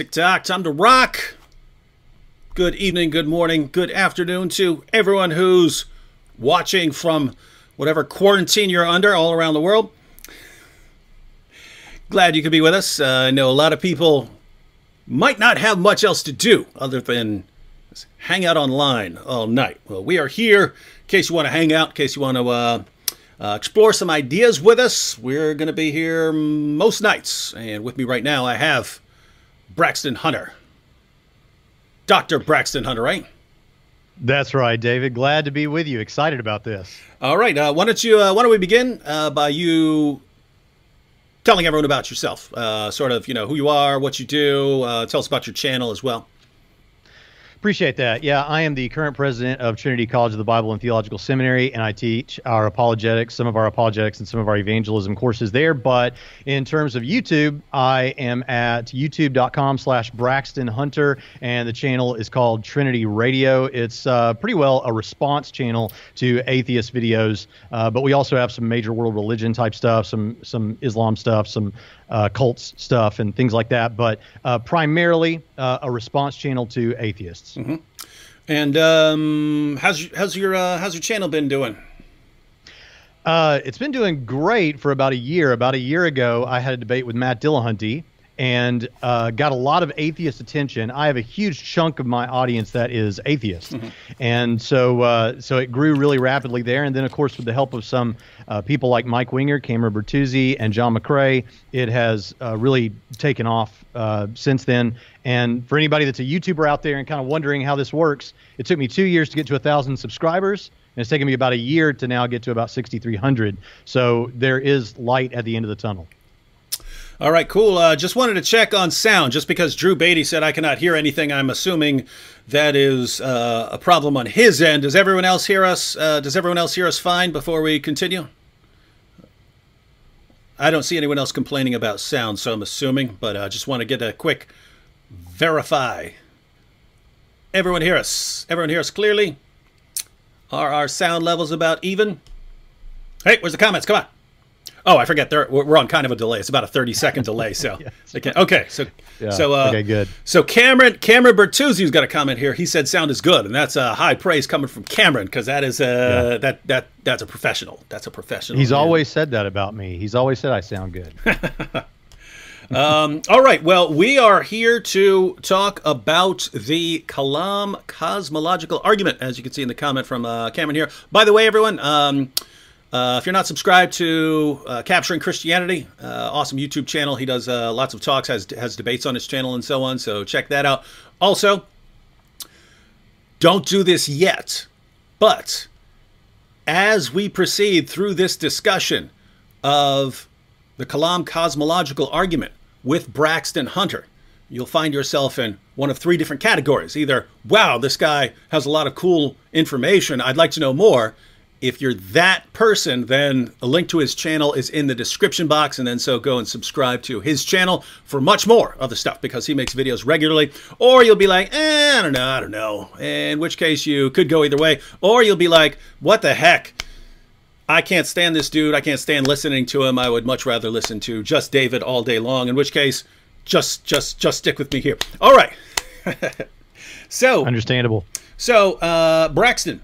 Time to rock. Good evening, good morning, good afternoon to everyone who's watching from whatever quarantine you're under all around the world. Glad you could be with us. Uh, I know a lot of people might not have much else to do other than hang out online all night. Well, we are here in case you want to hang out, in case you want to uh, uh, explore some ideas with us. We're going to be here most nights. And with me right now, I have Braxton Hunter. Dr. Braxton Hunter, right? That's right, David. Glad to be with you. Excited about this. All right. Uh, why don't you? Uh, why don't we begin uh, by you telling everyone about yourself? Uh, sort of, you know, who you are, what you do. Uh, tell us about your channel as well. Appreciate that. Yeah, I am the current president of Trinity College of the Bible and Theological Seminary, and I teach our apologetics, some of our apologetics, and some of our evangelism courses there. But in terms of YouTube, I am at youtube.com/slash Braxton Hunter, and the channel is called Trinity Radio. It's uh, pretty well a response channel to atheist videos, uh, but we also have some major world religion type stuff, some some Islam stuff, some uh, cults stuff and things like that, but uh, primarily uh, a response channel to atheists. Mm-hmm. And um, how's how's your uh, how's your channel been doing? Uh, it's been doing great for about a year. About a year ago, I had a debate with Matt Dillahunty and uh, got a lot of atheist attention. I have a huge chunk of my audience that is atheist, mm-hmm. and so uh, so it grew really rapidly there. And then, of course, with the help of some uh, people like Mike Winger, Cameron Bertuzzi, and Jon McCray, it has uh, really taken off uh, since then. And for anybody that's a YouTuber out there and kind of wondering how this works, it took me two years to get to a thousand subscribers. And it's taken me about a year to now get to about 6,300. So there is light at the end of the tunnel. All right, cool. Uh, just wanted to check on sound. Just because Drew Beatty said I cannot hear anything, I'm assuming that is uh, a problem on his end. Does everyone else hear us? Uh, does everyone else hear us fine before we continue? I don't see anyone else complaining about sound, so I'm assuming, but I uh, just want to get a quick verify. Everyone hear us? Everyone hear us clearly? Are our sound levels about even? Hey, where's the comments? Come on. Oh, I forget. There, we're on kind of a delay. It's about a thirty second delay. So yes. okay, so yeah. so uh, okay, good. So Cameron Cameron Bertuzzi's got a comment here. He said sound is good, and that's a high praise coming from Cameron because that is a yeah. that that that's a professional. That's a professional. He's man. always said that about me. He's always said I sound good. um, all right. Well, we are here to talk about the Kalam cosmological argument, as you can see in the comment from uh, Cameron here. By the way, everyone. Um, uh, if you're not subscribed to uh, Capturing Christianity, uh, awesome YouTube channel. He does uh, lots of talks, has has debates on his channel, and so on. So check that out. Also, don't do this yet, but as we proceed through this discussion of the Kalam cosmological argument with Braxton Hunter, you'll find yourself in one of three different categories. Either, wow, this guy has a lot of cool information, I'd like to know more if you're that person, then a link to his channel is in the description box. And then so go and subscribe to his channel for much more of the stuff because he makes videos regularly. Or you'll be like, eh, I don't know, I don't know. In which case you could go either way. Or you'll be like, what the heck? I can't stand this dude. I can't stand listening to him. I would much rather listen to just David all day long. In which case, just just just stick with me here. All right. so understandable. So uh, Braxton,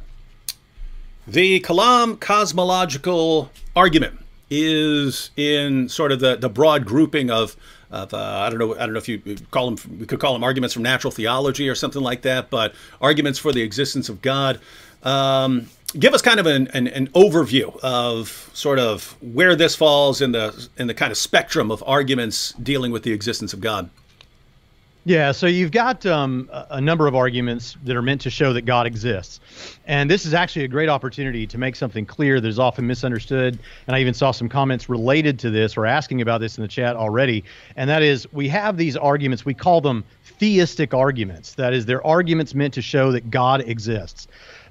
the Kalam cosmological argument is in sort of the, the broad grouping of, of uh, I don't know I don't know if you call them we could call them arguments from natural theology or something like that, but arguments for the existence of God. Um, give us kind of an, an, an, overview of sort of where this falls in the in the kind of spectrum of arguments dealing with the existence of God. Yeah, so you've got um, a number of arguments that are meant to show that God exists. And this is actually a great opportunity to make something clear that is often misunderstood. And I even saw some comments related to this or asking about this in the chat already. And that is, we have these arguments, we call them theistic arguments. That is, they're arguments meant to show that God exists.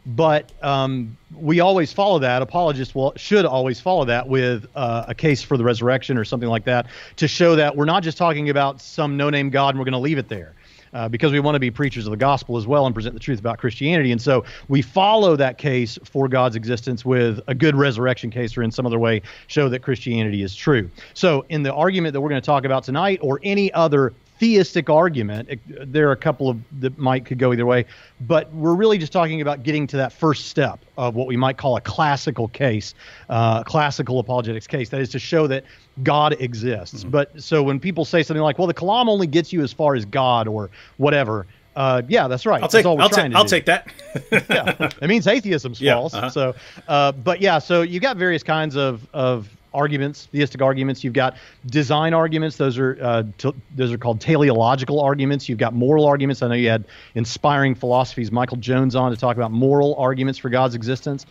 But um, we always follow that. Apologists will, should always follow that with uh, a case for the resurrection or something like that to show that we're not just talking about some no name God and we're going to leave it there. Uh, because we want to be preachers of the gospel as well and present the truth about Christianity. And so we follow that case for God's existence with a good resurrection case or in some other way show that Christianity is true. So, in the argument that we're going to talk about tonight or any other theistic argument. There are a couple of that might could go either way, but we're really just talking about getting to that first step of what we might call a classical case, uh, classical apologetics case. That is to show that God exists. Mm-hmm. But so when people say something like, "Well, the Kalam only gets you as far as God," or whatever. Uh, yeah, that's right. I'll take. I'll, I'll take that. yeah, it means atheism's yeah, false. Uh-huh. So, uh, but yeah, so you got various kinds of of arguments, theistic arguments. You've got design arguments; those are uh, t- those are called teleological arguments. You've got moral arguments. I know you had Inspiring Philosophy's Michael Jones on to talk about moral arguments for God's existence.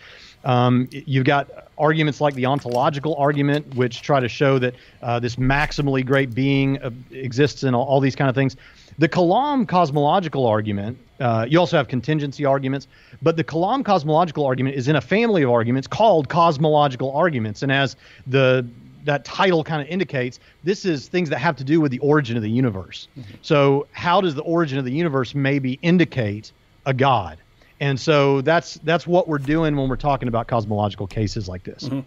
Um, you've got arguments like the ontological argument, which try to show that uh, this maximally great being uh, exists and all, all, these kind of things. The Kalam cosmological argument, uh, you also have contingency arguments, but the Kalam cosmological argument is in a family of arguments called cosmological arguments. And as the that title kind of indicates, this is things that have to do with the origin of the universe. Mm-hmm. So, how does the origin of the universe maybe indicate a God? And so that's that's what we're doing when we're talking about cosmological cases like this. Mm-hmm.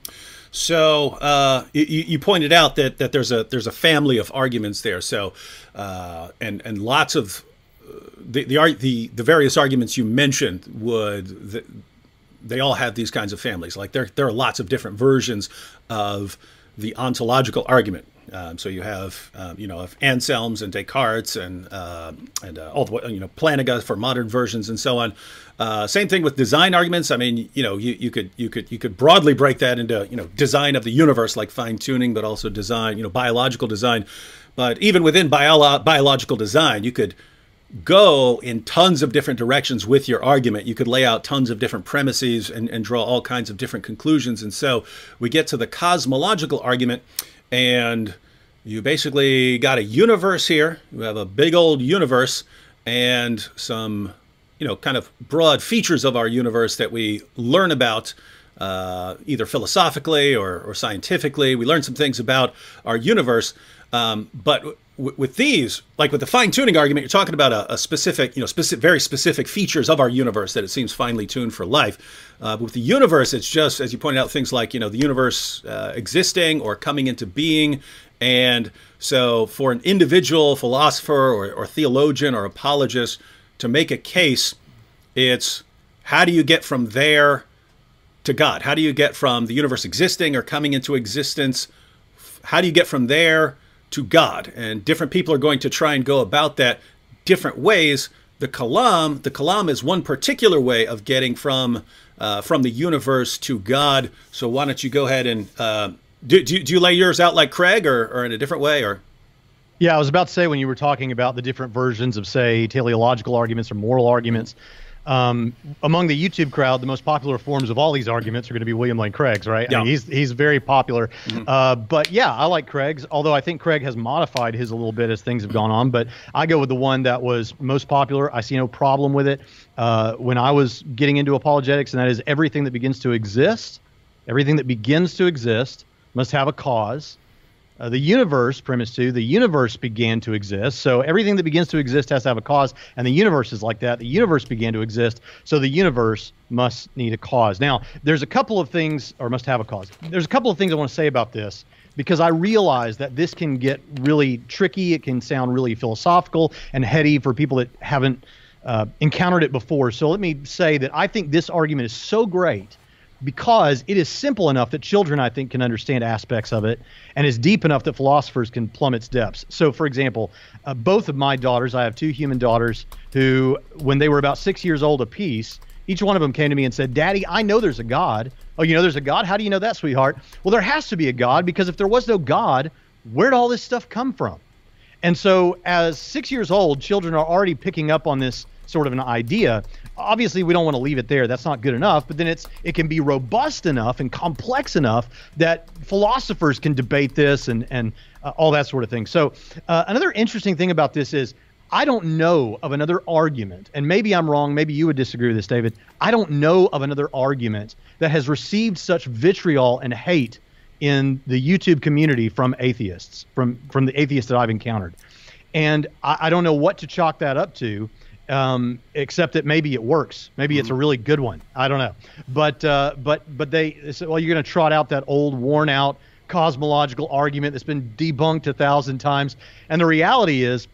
So uh, you, you, pointed out that, that there's a there's a family of arguments there. So uh, and and lots of the, the the various arguments you mentioned would the, they all have these kinds of families. Like there there are lots of different versions of the ontological argument. Um, so you have, um, you know, Anselm's and Descartes and uh, and uh, all the you know Plantinga for modern versions and so on. Uh, same thing with design arguments. I mean, you know, you, you could you could you could broadly break that into you know design of the universe like fine tuning, but also design, you know, biological design. But even within bio- biological design, you could go in tons of different directions with your argument. You could lay out tons of different premises and, and draw all kinds of different conclusions. And so we get to the cosmological argument and you basically got a universe here. You have a big old universe and some, you know, kind of broad features of our universe that we learn about uh, either philosophically or, or, scientifically. We learn some things about our universe. Um, but with these, like with the fine tuning argument, you're talking about a, a, specific, you know, specific, very specific features of our universe that it seems finely tuned for life. Uh, but with the universe, it's just, as you pointed out, things like, you know, the universe uh, existing or coming into being and so, for an individual philosopher or, or, theologian or apologist to make a case, it's how do you get from there to God? How do you get from the universe existing or coming into existence? How do you get from there to God? And different people are going to try and go about that different ways. The Kalam, the Kalam is one particular way of getting from uh, from the universe to God. So why don't you go ahead and uh, do, do, do you lay yours out like Craig or, or in a different way or? Yeah, I was about to say when you were talking about the different versions of, say, teleological arguments or moral arguments, um, among the YouTube crowd, the most popular forms of all these arguments are going to be William Lane Craig's, right? Yeah. I mean, he's he's very popular. Mm-hmm. Uh, but yeah, I like Craig's, although I think Craig has modified his a little bit as things have gone on. But I go with the one that was most popular. I see no problem with it. Uh, when I was getting into apologetics, and that is everything that begins to exist, everything that begins to exist must have a cause. Uh, the universe, premise two, the universe began to exist. So everything that begins to exist has to have a cause, and the universe is like that. The universe began to exist, so the universe must need a cause. Now, there's a couple of things, or must have a cause. There's a couple of things I want to say about this because I realize that this can get really tricky. It can sound really philosophical and heady for people that haven't uh, encountered it before. So let me say that I think this argument is so great because it is simple enough that children, I think, can understand aspects of it, and is deep enough that philosophers can plumb its depths. So, for example, uh, both of my daughters, I have two human daughters, who, when they were about six years old apiece, each one of them came to me and said, Daddy, I know there's a God. Oh, you know there's a God? How do you know that, sweetheart? Well, there has to be a God because if there was no God, where'd all this stuff come from? And so, as six years old, children are already picking up on this sort of an idea obviously we don't want to leave it there that's not good enough but then it's it can be robust enough and complex enough that philosophers can debate this and and uh, all that sort of thing so uh, another interesting thing about this is I don't know of another argument, and maybe I'm wrong. Maybe you would disagree with this, David. I don't know of another argument that has received such vitriol and hate in the YouTube community from atheists, from from the atheists that I've encountered, and I, I don't know what to chalk that up to um, except that maybe it works. Maybe mm-hmm. it's a mm-hmm. really good one. I don't know. But uh, but but they said, well, you're going to trot out that old, worn out cosmological argument that's been debunked a thousand times. And the reality is,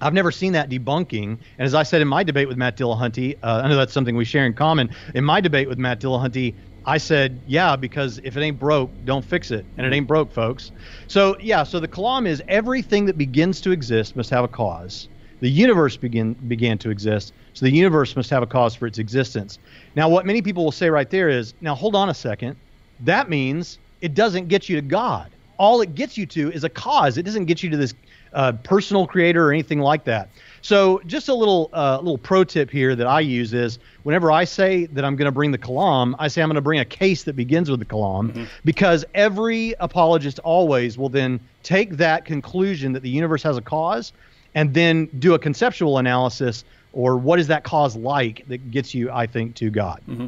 I've never seen that debunking. And as I said in my debate with Matt Dillahunty, uh, I know that's something we share in common. In my debate with Matt Dillahunty, I said, yeah, because if it ain't broke, don't fix it. And it ain't broke, folks. So, yeah, so the kalam is everything that begins to exist must have a cause. The universe begin, began to exist, so the universe must have a cause for its existence. Now, what many people will say right there is, now hold on a second. That means it doesn't get you to God. All it gets you to is a cause. It doesn't get you to this uh, personal creator or anything like that. So, just a little uh, little pro tip here that I use is whenever I say that I'm going to bring the kalam, I say I'm going to bring a case that begins with the kalam, mm-hmm. because every apologist always will then take that conclusion that the universe has a cause, and then do a conceptual analysis or what is that cause like that gets you, I think, to God. Mm-hmm.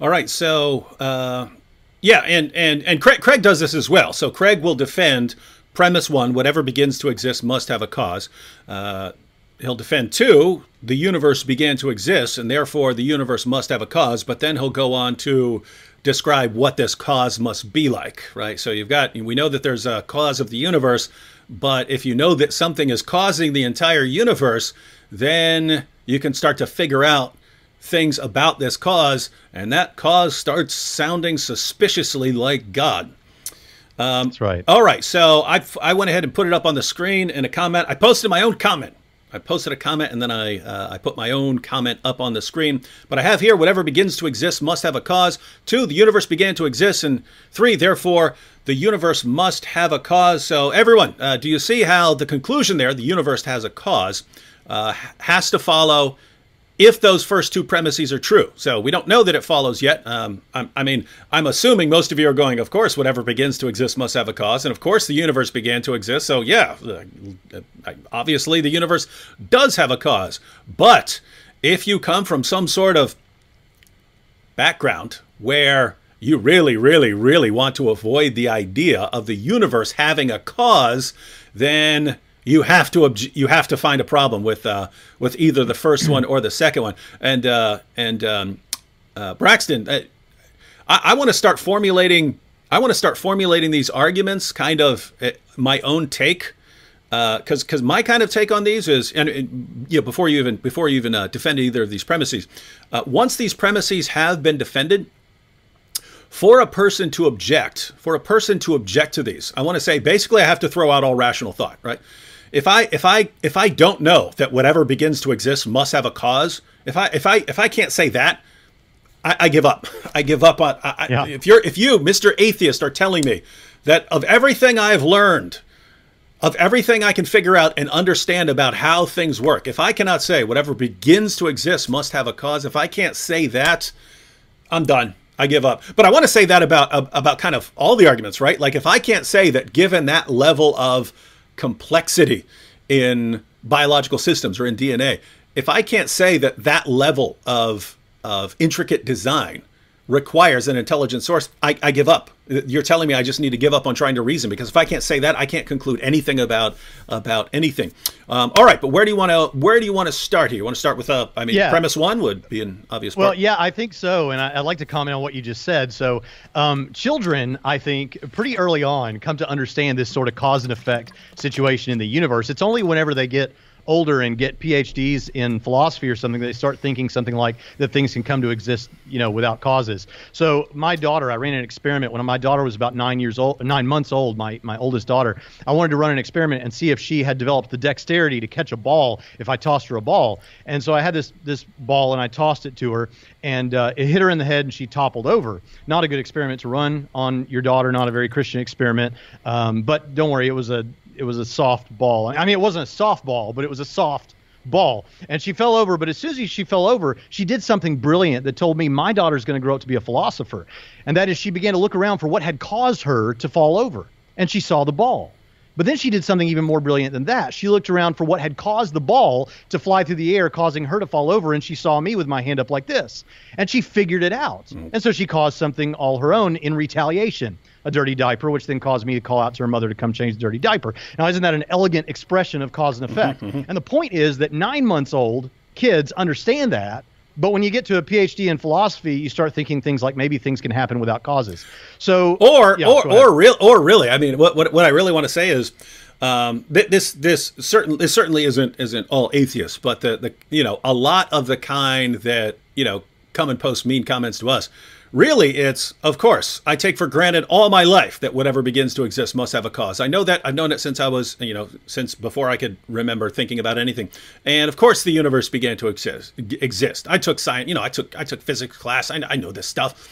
All right, so. Uh, yeah, and and and Craig, Craig does this as well. So Craig will defend premise one: whatever begins to exist must have a cause. Uh, he'll defend two, the universe began to exist, and therefore the universe must have a cause, but then he'll go on to describe what this cause must be like, right? So you've got, we know that there's a cause of the universe, but if you know that something is causing the entire universe, then you can start to figure out things about this cause, and that cause starts sounding suspiciously like God. Um, That's right. All right, so I, I went ahead and put it up on the screen in a comment. I posted my own comment I posted a comment and then I uh, I put my own comment up on the screen. But I have here whatever begins to exist must have a cause. Two, the universe began to exist, and three, therefore the universe must have a cause. So everyone, uh, do you see how the conclusion there, the universe has a cause, uh, has to follow if those first two premises are true. So we don't know that it follows yet. Um, I mean, I'm assuming most of you are going, of course, whatever begins to exist must have a cause. And of course, the universe began to exist. So yeah, uh, obviously the universe does have a cause. But if you come from some sort of background where you really, really, really want to avoid the idea of the universe having a cause, then you have to you have to find a problem with uh, with either the first one or the second one. And uh, and um, uh, Braxton, uh, I, I want to start formulating. I want to start formulating these arguments, kind of uh, my own take, because uh, because my kind of take on these is, and, and you know, before you even before you even defend either of these premises, once these premises have been defended, for a person to object, for a person to object to these, I want to say basically I have to throw out all rational thought, right? If I if I if I don't know that whatever begins to exist must have a cause, if I if I if I can't say that, I, I give up. I give up on. I, yeah. If you're if you, Mister Atheist, are telling me that of everything I've learned, of everything I can figure out and understand about how things work, if I cannot say whatever begins to exist must have a cause, if I can't say that, I'm done. I give up. But I want to say that about about kind of all the arguments, right? Like if I can't say that given that level of complexity in biological systems or in DNA, if I can't say that that level of, of intricate design requires an intelligent source, I, I, give up. You're telling me I just need to give up on trying to reason because if I can't say that, I can't conclude anything about about anything. Um, all right, but where do you want to where do you want to start here? You want to start with a uh, I mean, yeah. premise one would be an obvious. Well, part. yeah, I think so, and I, would like to comment on what you just said. So, um, children, I think, pretty early on, come to understand this sort of cause and effect situation in the universe. It's only whenever they get older and get PhDs in philosophy or something, they start thinking something like that things can come to exist, you know, without causes. So my daughter, I ran an experiment when my daughter was about nine years old, nine months old. My my oldest daughter, I wanted to run an experiment and see if she had developed the dexterity to catch a ball if I tossed her a ball. And so I had this this ball and I tossed it to her, and uh, it hit her in the head and she toppled over. Not a good experiment to run on your daughter. Not a very Christian experiment. Um, but don't worry, it was a it was a soft ball. I mean, it wasn't a soft ball, but it was a soft ball. And she fell over, but as soon as she fell over, she did something brilliant that told me my daughter's going to grow up to be a philosopher. And that is she began to look around for what had caused her to fall over. And she saw the ball. But then she did something even more brilliant than that. She looked around for what had caused the ball to fly through the air, causing her to fall over, and she saw me with my hand up like this. And she figured it out. Mm. And so she caused something all her own in retaliation a dirty diaper, which then caused me to call out to her mother to come change the dirty diaper. Now, isn't that an elegant expression of cause and effect? and the point is that nine months old kids understand that. But when you get to a PhD in philosophy, you start thinking things like maybe things can happen without causes. So, or yeah, or or real or really, I mean, what what what I really want to say is, um, this this certain this certainly isn't isn't all atheists, but the the you know a lot of the kind that you know come and post mean comments to us. Really, it's of course I take for granted all my life that whatever begins to exist must have a cause. I know that I've known it since I was you know since before I could remember thinking about anything, and of course the universe began to exist. Exist. I took science, you know, I took I took physics class. I, I know this stuff.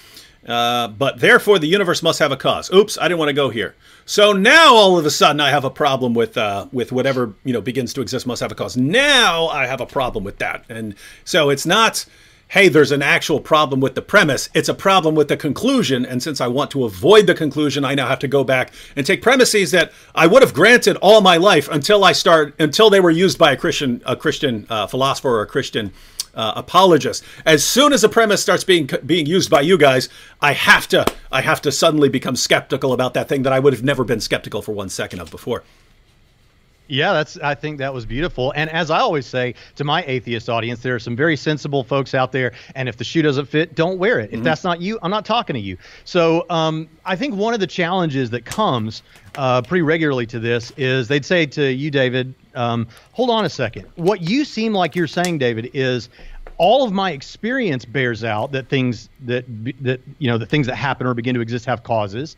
Uh, but therefore, the universe must have a cause. Oops, I didn't want to go here. So now, all of a sudden, I have a problem with uh, with whatever you know begins to exist must have a cause. Now, I have a problem with that, and so it's not. Hey, there's an actual problem with the premise. It's a problem with the conclusion. And since I want to avoid the conclusion, I now have to go back and take premises that I would have granted all my life until I start until they were used by a Christian a Christian uh, philosopher or a Christian uh, apologist. As soon as a premise starts being being used by you guys, I have to I have to suddenly become skeptical about that thing that I would have never been skeptical for one second of before. Yeah, that's. I think that was beautiful. And as I always say to my atheist audience, there are some very sensible folks out there. And if the shoe doesn't fit, don't wear it. If mm-hmm. that's not you, I'm not talking to you. So um, I think one of the challenges that comes uh, pretty regularly to this is they'd say to you, David, um, hold on a second. What you seem like you're saying, David, is all of my experience bears out that things that that you know the things that happen or begin to exist have causes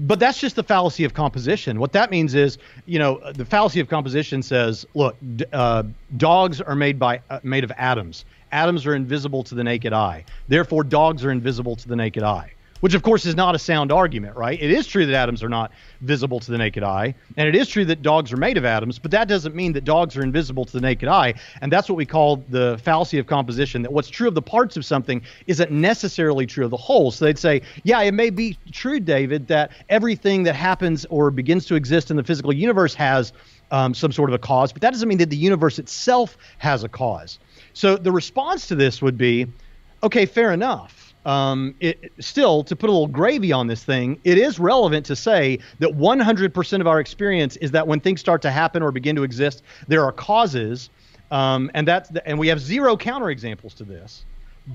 but that's just the fallacy of composition. What that means is, you know, the fallacy of composition says, look, uh, dogs are made by uh, made of atoms. Atoms are invisible to the naked eye. Therefore, dogs are invisible to the naked eye which of course is not a sound argument, right? It is true that atoms are not visible to the naked eye, and it is true that dogs are made of atoms, but that doesn't mean that dogs are invisible to the naked eye. And that's what we call the fallacy of composition that what's true of the parts of something isn't necessarily true of the whole. So they'd say, yeah, it may be true, David, that everything that happens or begins to exist in the physical universe has um, some sort of a cause, but that doesn't mean that the universe itself has a cause. So the response to this would be, okay, fair enough um, it, still, to put a little gravy on this thing, it is relevant to say that 100% of our experience is that when things start to happen or begin to exist, there are causes, um, and that's the, and we have zero counterexamples to this.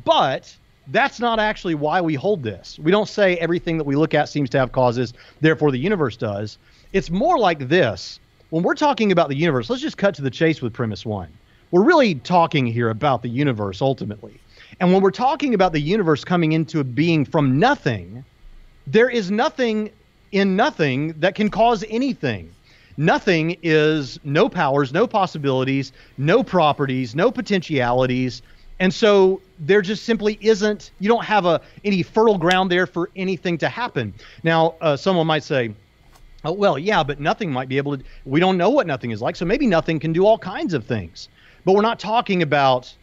But that's not actually why we hold this. We don't say everything that we look at seems to have causes, therefore the universe does. It's more like this. When we're talking about the universe, let's just cut to the chase with premise one. We're really talking here about the universe ultimately. And when we're talking about the universe coming into being from nothing, there is nothing in nothing that can cause anything. Nothing is no powers, no possibilities, no properties, no potentialities. And so there just simply isn't, you don't have a, any fertile ground there for anything to happen. Now, uh, someone might say, oh, well, yeah, but nothing might be able to, we don't know what nothing is like. So maybe nothing can do all kinds of things. But we're not talking about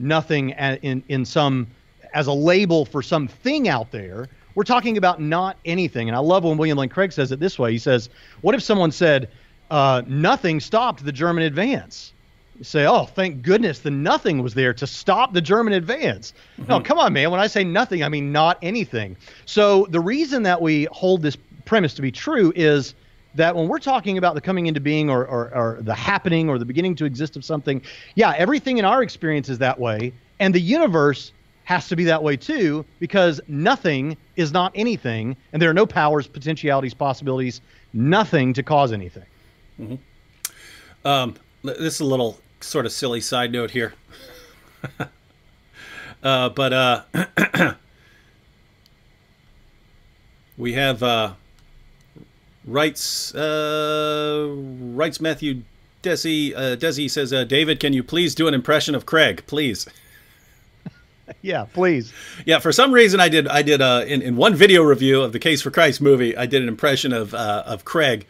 nothing in in some as a label for something out there. We're talking about not anything. And I love when William Lane Craig says it this way. He says, "What if someone said uh, nothing stopped the German advance?" You say, "Oh, thank goodness the nothing was there to stop the German advance." Mm-hmm. No, come on, man. When I say nothing, I mean not anything. So the reason that we hold this premise to be true is that when we're talking about the coming into being or, or, or, the happening or the beginning to exist of something, yeah, everything in our experience is that way. And the universe has to be that way too, because nothing is not anything. And there are no powers, potentialities, possibilities, nothing to cause anything. Mm-hmm. Um, this is a little sort of silly side note here. uh, but uh, we have. Uh, writes uh, writes Matthew Desi uh, Desi says uh, David, can you please do an impression of Craig, please? yeah, please. Yeah, for some reason I did I did uh, in in one video review of the Case for Christ movie I did an impression of uh, of Craig.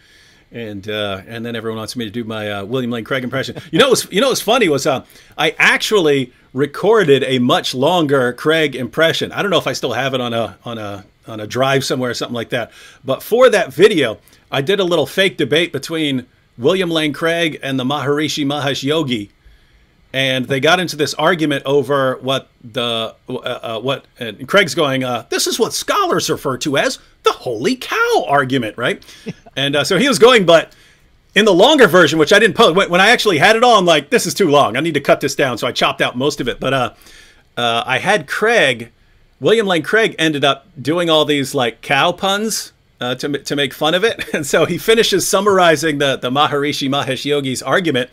And uh, and then everyone wants me to do my uh, William Lane Craig impression. You know, what's, you know what's funny was uh, I actually recorded a much longer Craig impression. I don't know if I still have it on a on a on a drive somewhere or something like that. But for that video, I did a little fake debate between William Lane Craig and the Maharishi Mahesh Yogi. And they got into this argument over what the uh, uh, what and Craig's going. Uh, this is what scholars refer to as the holy cow argument, right? and uh, so he was going, but in the longer version, which I didn't post, when I actually had it I'm like, this is too long. I need to cut this down. So I chopped out most of it. But uh, uh, I had Craig William Lane Craig ended up doing all these like cow puns uh, to, to make fun of it. And so he finishes summarizing the, the Maharishi Mahesh Yogi's argument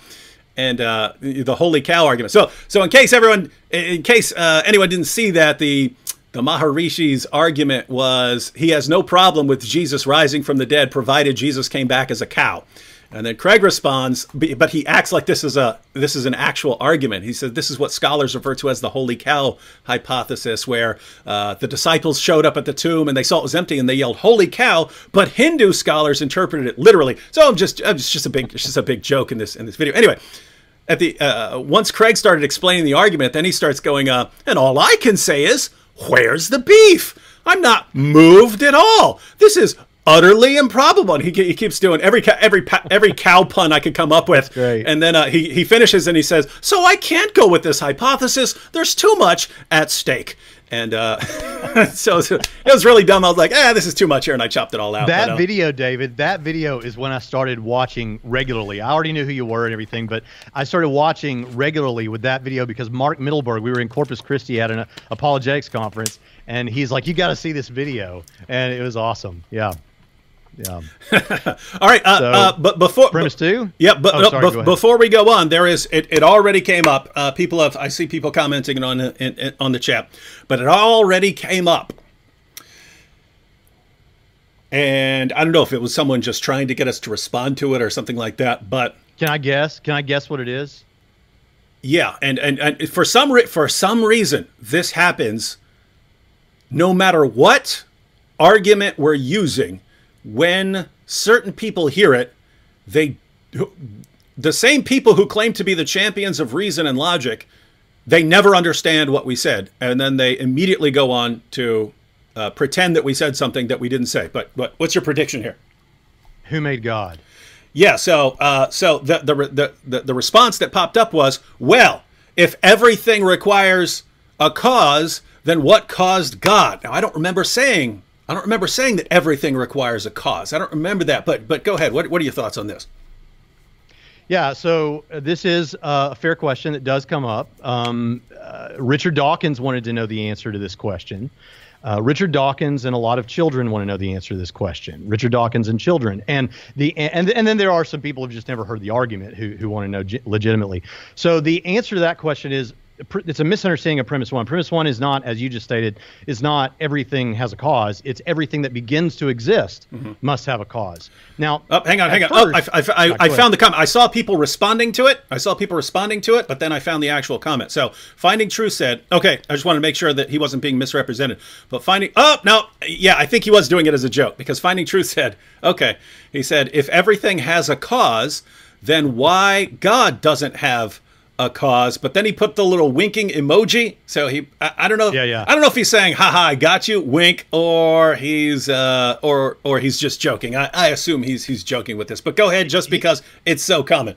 and uh, the holy cow argument. So, so in case everyone, in case uh, anyone didn't see that, the the Maharishi's argument was he has no problem with Jesus rising from the dead, provided Jesus came back as a cow. And then Craig responds, but he acts like this is a this is an actual argument. He said this is what scholars refer to as the holy cow hypothesis, where uh, the disciples showed up at the tomb and they saw it was empty and they yelled "holy cow," but Hindu scholars interpreted it literally. So I'm just it's just a big it's just a big joke in this in this video. Anyway, at the uh, once Craig started explaining the argument, then he starts going, uh, and all I can say is, where's the beef? I'm not moved at all. This is utterly improbable. And he, he keeps doing every every every cow pun I could come up with. And then uh, he he finishes and he says, "So I can't go with this hypothesis. There's too much at stake." And uh, so, so, it was really dumb. I was like, "Ah, this is too much here," and I chopped it all out. That but, uh, video, David, that video is when I started watching regularly. I already knew who you were and everything, but I started watching regularly with that video because Mark Mittelberg. we were in Corpus Christi at an apologetics conference, and he's like, "You got to see this video," and it was awesome. Yeah. Yeah. All right. Uh, so, uh, but before premise two. Yeah. But oh, sorry, before we go on, there is it, it already came up. Uh, people have I see people commenting on in, on the chat, but it already came up. And I don't know if it was someone just trying to get us to respond to it or something like that. But can I guess? Can I guess what it is? Yeah, and and, and for some re- for some reason this happens. No matter what argument we're using, when certain people hear it, they the same people who claim to be the champions of reason and logic, they never understand what we said, and then they immediately go on to uh, pretend that we said something that we didn't say. But but what's your prediction here? Who made God? Yeah. So uh, so the, the the the response that popped up was, well, if everything requires a cause, then what caused God? Now I don't remember saying I don't remember saying that everything requires a cause. I don't remember that, but but go ahead. What what are your thoughts on this? Yeah, so uh, this is uh, a fair question that does come up. Um, uh, Richard Dawkins wanted to know the answer to this question. Uh, Richard Dawkins and a lot of children want to know the answer to this question. Richard Dawkins and children, and the and and then there are some people who've just never heard the argument who who want to know legitimately. So the answer to that question is it's a misunderstanding of premise one. Premise one is not, as you just stated, is not everything has a cause. It's everything that begins to exist mm-hmm. must have a cause. Now, oh, hang on, hang on. oh, I, I, I, I found the comment. I saw people responding to it. I saw people responding to it, but then I found the actual comment. So, Finding Truth said, okay, I just wanted to make sure that he wasn't being misrepresented. But Finding, oh, no, yeah, I think he was doing it as a joke because Finding Truth said, okay, he said, if everything has a cause, then why God doesn't have a cause, but then he put the little winking emoji. So he, I, I, don't know. Yeah, yeah. I don't know if he's saying "haha, I got you," wink, or he's, uh, or or he's just joking. I, I assume he's he's joking with this. But go ahead, just because it's so common.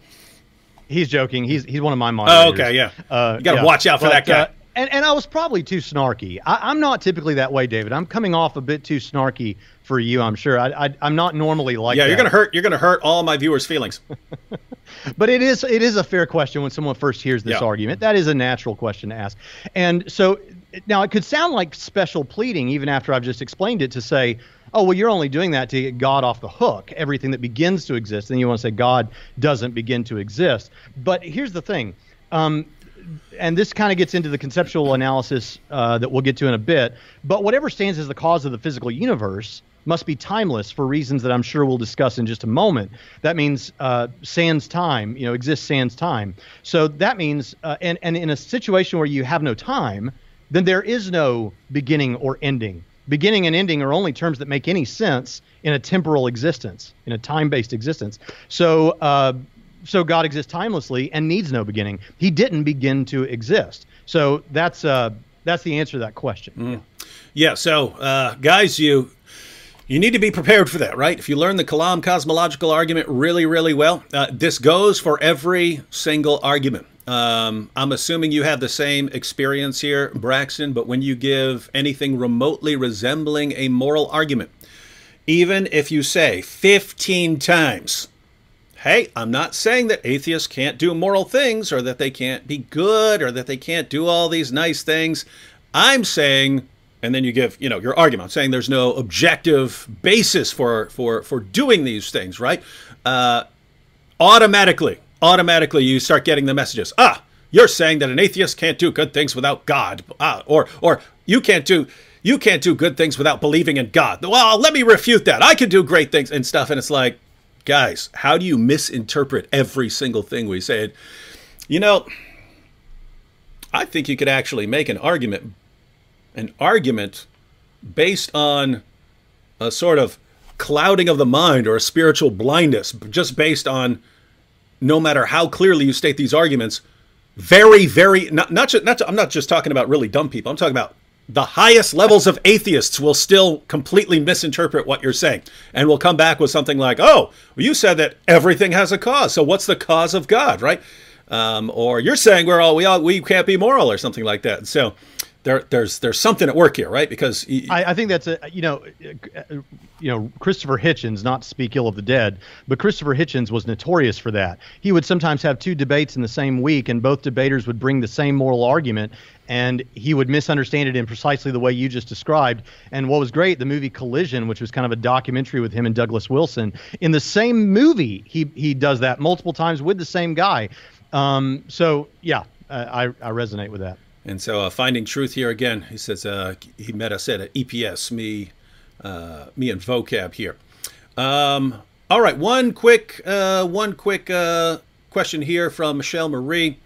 He's joking. He's he's one of my moderators. Oh, okay, yeah. Uh, you got to yeah. watch out for but, that guy. Uh, and, and I was probably too snarky. I, am not typically that way, David. I'm coming off a bit too snarky for you. I'm sure. I, I am not normally like. Yeah, that. you're gonna hurt. You're gonna hurt all my viewers' feelings. but it is it is a fair question when someone first hears this yeah. argument. That is a natural question to ask. And so now it could sound like special pleading, even after I've just explained it, to say, oh well, you're only doing that to get God off the hook. Everything that begins to exist, and you want to say God doesn't begin to exist. But here's the thing. Um, and this kind of gets into the conceptual analysis uh, that we'll get to in a bit. But whatever stands as the cause of the physical universe must be timeless for reasons that I'm sure we'll discuss in just a moment. That means uh, sans time, you know, exists sans time. So that means, uh, and, and in a situation where you have no time, then there is no beginning or ending. Beginning and ending are only terms that make any sense in a temporal existence, in a time-based existence. So, uh, so God exists timelessly and needs no beginning. He didn't begin to exist. So that's uh, that's the answer to that question. Mm. Yeah. So, uh, guys, you you need to be prepared for that, right? If you learn the Kalam cosmological argument really, really well, uh, this goes for every single argument. Um, I'm assuming you have the same experience here, Braxton, but when you give anything remotely resembling a moral argument, even if you say 15 times, hey, I'm not saying that atheists can't do moral things or that they can't be good or that they can't do all these nice things. I'm saying and then you give you know your argument. Saying there's no objective basis for for for doing these things right? Uh, automatically automatically you start getting the messages. Ah you're saying that an atheist can't do good things without god. Ah, or or you can't do you can't do good things without believing in god. Well let me refute that. I can do great things and stuff. And it's like guys how do you misinterpret every single thing we say you know i think you could actually make an argument an argument based on a sort of clouding of the mind or a spiritual blindness, just based on no matter how clearly you state these arguments, very, very not not just not I'm not just talking about really dumb people. I'm talking about the highest levels of atheists will still completely misinterpret what you're saying and will come back with something like, "Oh, well, you said that everything has a cause. So what's the cause of God, right?" Um, or you're saying we're all we all we can't be moral or something like that. So there, there's there's something at work here, right? Because I, think that's a you know, you know Christopher Hitchens, not to speak ill of the dead, but Christopher Hitchens was notorious for that. He would sometimes have two debates in the same week, and both debaters would bring the same moral argument, and he would misunderstand it in precisely the way you just described. And what was great, the movie Collision, which was kind of a documentary with him and Douglas Wilson, in the same movie, he he does that multiple times with the same guy. Um, so yeah, I I resonate with that. And so, uh, finding truth here again, he says uh, he met us at EPS, me, uh, me and vocab here. Um, all right, one quick, uh, one quick uh, question here from Michelle Marie.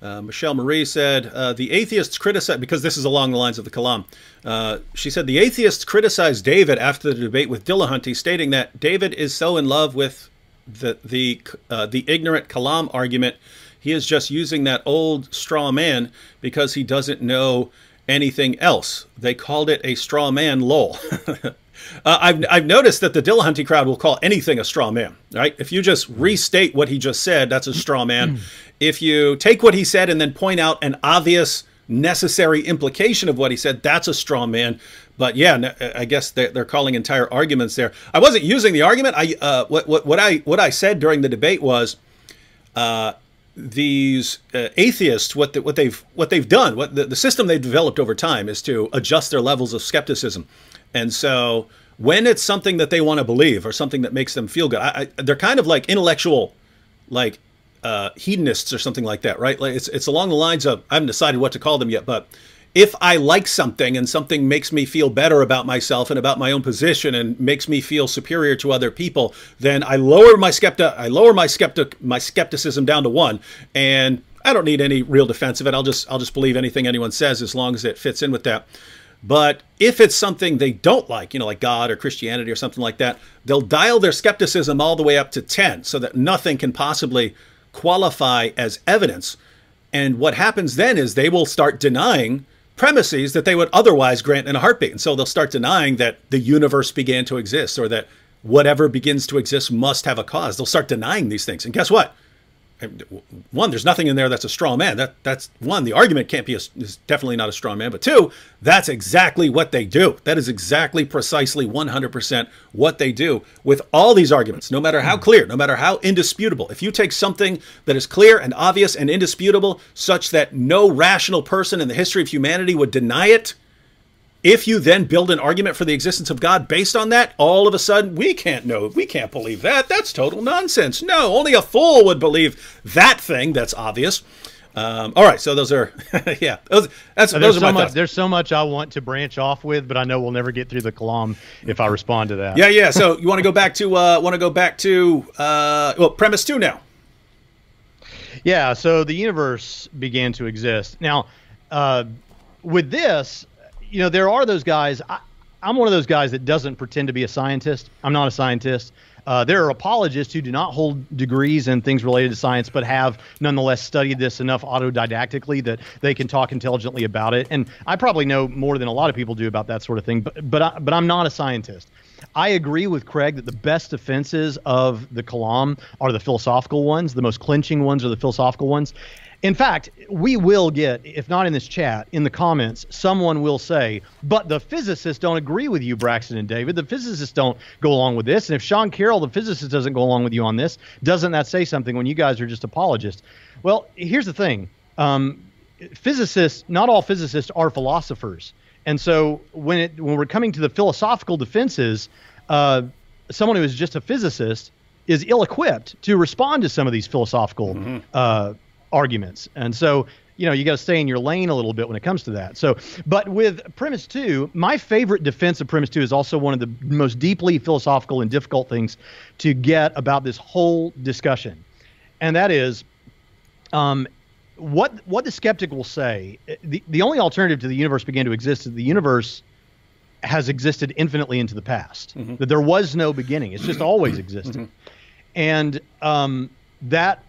Uh, Michelle Marie said the atheists criticize because this is along the lines of the Kalam. she said the atheists criticized David after the debate with Dillahunty, stating that David is so in love with the the the ignorant Kalam argument he is just using that old straw man because he doesn't know anything else. They called it a straw man lol. uh, I've, I've noticed that the Dillahunty crowd will call anything a straw man, right? If you just restate what he just said, that's a straw man. if you take what he said and then point out an obvious necessary implication of what he said, that's a straw man. But yeah, I guess they're calling entire arguments there. I wasn't using the argument. I uh, what, what, what I what I said during the debate was, uh, these uh, atheists what the, what they've what they've done what the, the system they've developed over time is to adjust their levels of skepticism. And so when it's something that they want to believe or something that makes them feel good I, I, they're kind of like intellectual like uh, hedonists or something like that right? Like it's it's along the lines of I haven't decided what to call them yet but if I like something and something makes me feel better about myself and about my own position and makes me feel superior to other people, then I lower my skepti- I lower my skeptic my skepticism down to one, and I don't need any real defense of it. I'll just I'll just believe anything anyone says as long as it fits in with that. But if it's something they don't like, you know, like God or Christianity or something like that, they'll dial their skepticism all the way up to 10 so that nothing can possibly qualify as evidence. And what happens then is they will start denying premises that they would otherwise grant in a heartbeat. And so they'll start denying that the universe began to exist or that whatever begins to exist must have a cause. They'll start denying these things. And guess what? One, there's nothing in there that's a straw man. That that's one. The argument can't be a, is definitely not a straw man. But two, that's exactly what they do. That is exactly, precisely, 100% what they do with all these arguments. No matter how hmm. clear, no matter how indisputable. If you take something that is clear and obvious and indisputable, such that no rational person in the history of humanity would deny it, if you then build an argument for the existence of God based on that, all of a sudden we can't know, we can't believe that. That's total nonsense. No, only a fool would believe that thing that's obvious. Um, all right, so those are, yeah, those, that's, those are so my much, thoughts. There's so much I want to branch off with, but I know we'll never get through the kalam if I respond to that. Yeah, yeah. So you want to go back to, uh, want to go back to, uh, well, premise two now. Yeah. So the universe began to exist. Now, uh, with this, you know, there are those guys. I, I'm one of those guys that doesn't pretend to be a scientist. I'm not a scientist. Uh, there are apologists who do not hold degrees in things related to science, but have nonetheless studied this enough autodidactically that they can talk intelligently about it. And I probably know more than a lot of people do about that sort of thing. But but I, but I'm not a scientist. I agree with Craig that the best defenses of the Kalam are the philosophical ones. The most clinching ones are the philosophical ones. In fact, we will get, if not in this chat, in the comments, someone will say, but the physicists don't agree with you, Braxton and David. The physicists don't go along with this. And if Sean Carroll, the physicist, doesn't go along with you on this, doesn't that say something when you guys are just apologists? Well, here's the thing um, physicists, not all physicists are philosophers. And so when it when we're coming to the philosophical defenses, uh, someone who is just a physicist is ill-equipped to respond to some of these philosophical mm-hmm. uh, arguments. And so you know you got to stay in your lane a little bit when it comes to that. So, but with premise two, my favorite defense of premise two is also one of the most deeply philosophical and difficult things to get about this whole discussion, and that is, um, what what the skeptic will say. The the only alternative to the universe began to exist is the universe has existed infinitely into the past. Mm-hmm. That there was no beginning. It's just always existed, mm-hmm. and um, that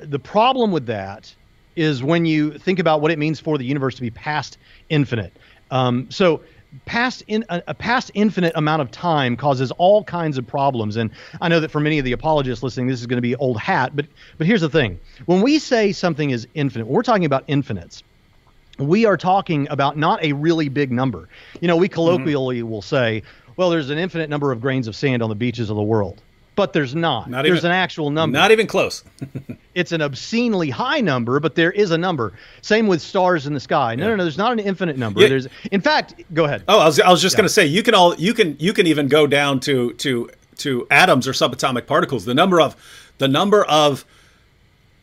the problem with that is when you think about what it means for the universe to be past infinite. Um, so past in a, a, past infinite amount of time causes all kinds of problems. And i know that for many of the apologists listening this is going to be old hat but but here's the thing. When we say something is infinite we're talking about infinites. We are talking about not a really big number. You know we colloquially mm-hmm. will say well there's an infinite number of grains of sand on the beaches of the world but there's not. not there's even, an actual number. Not even close. it's an obscenely high number, but there is a number. Same with stars in the sky. No, yeah. no, no. There's not an infinite number. Yeah. There's, in fact, go ahead. Oh, I was, I was just yeah. going to say you can all you can you can even go down to to to atoms or subatomic particles. The number of the number of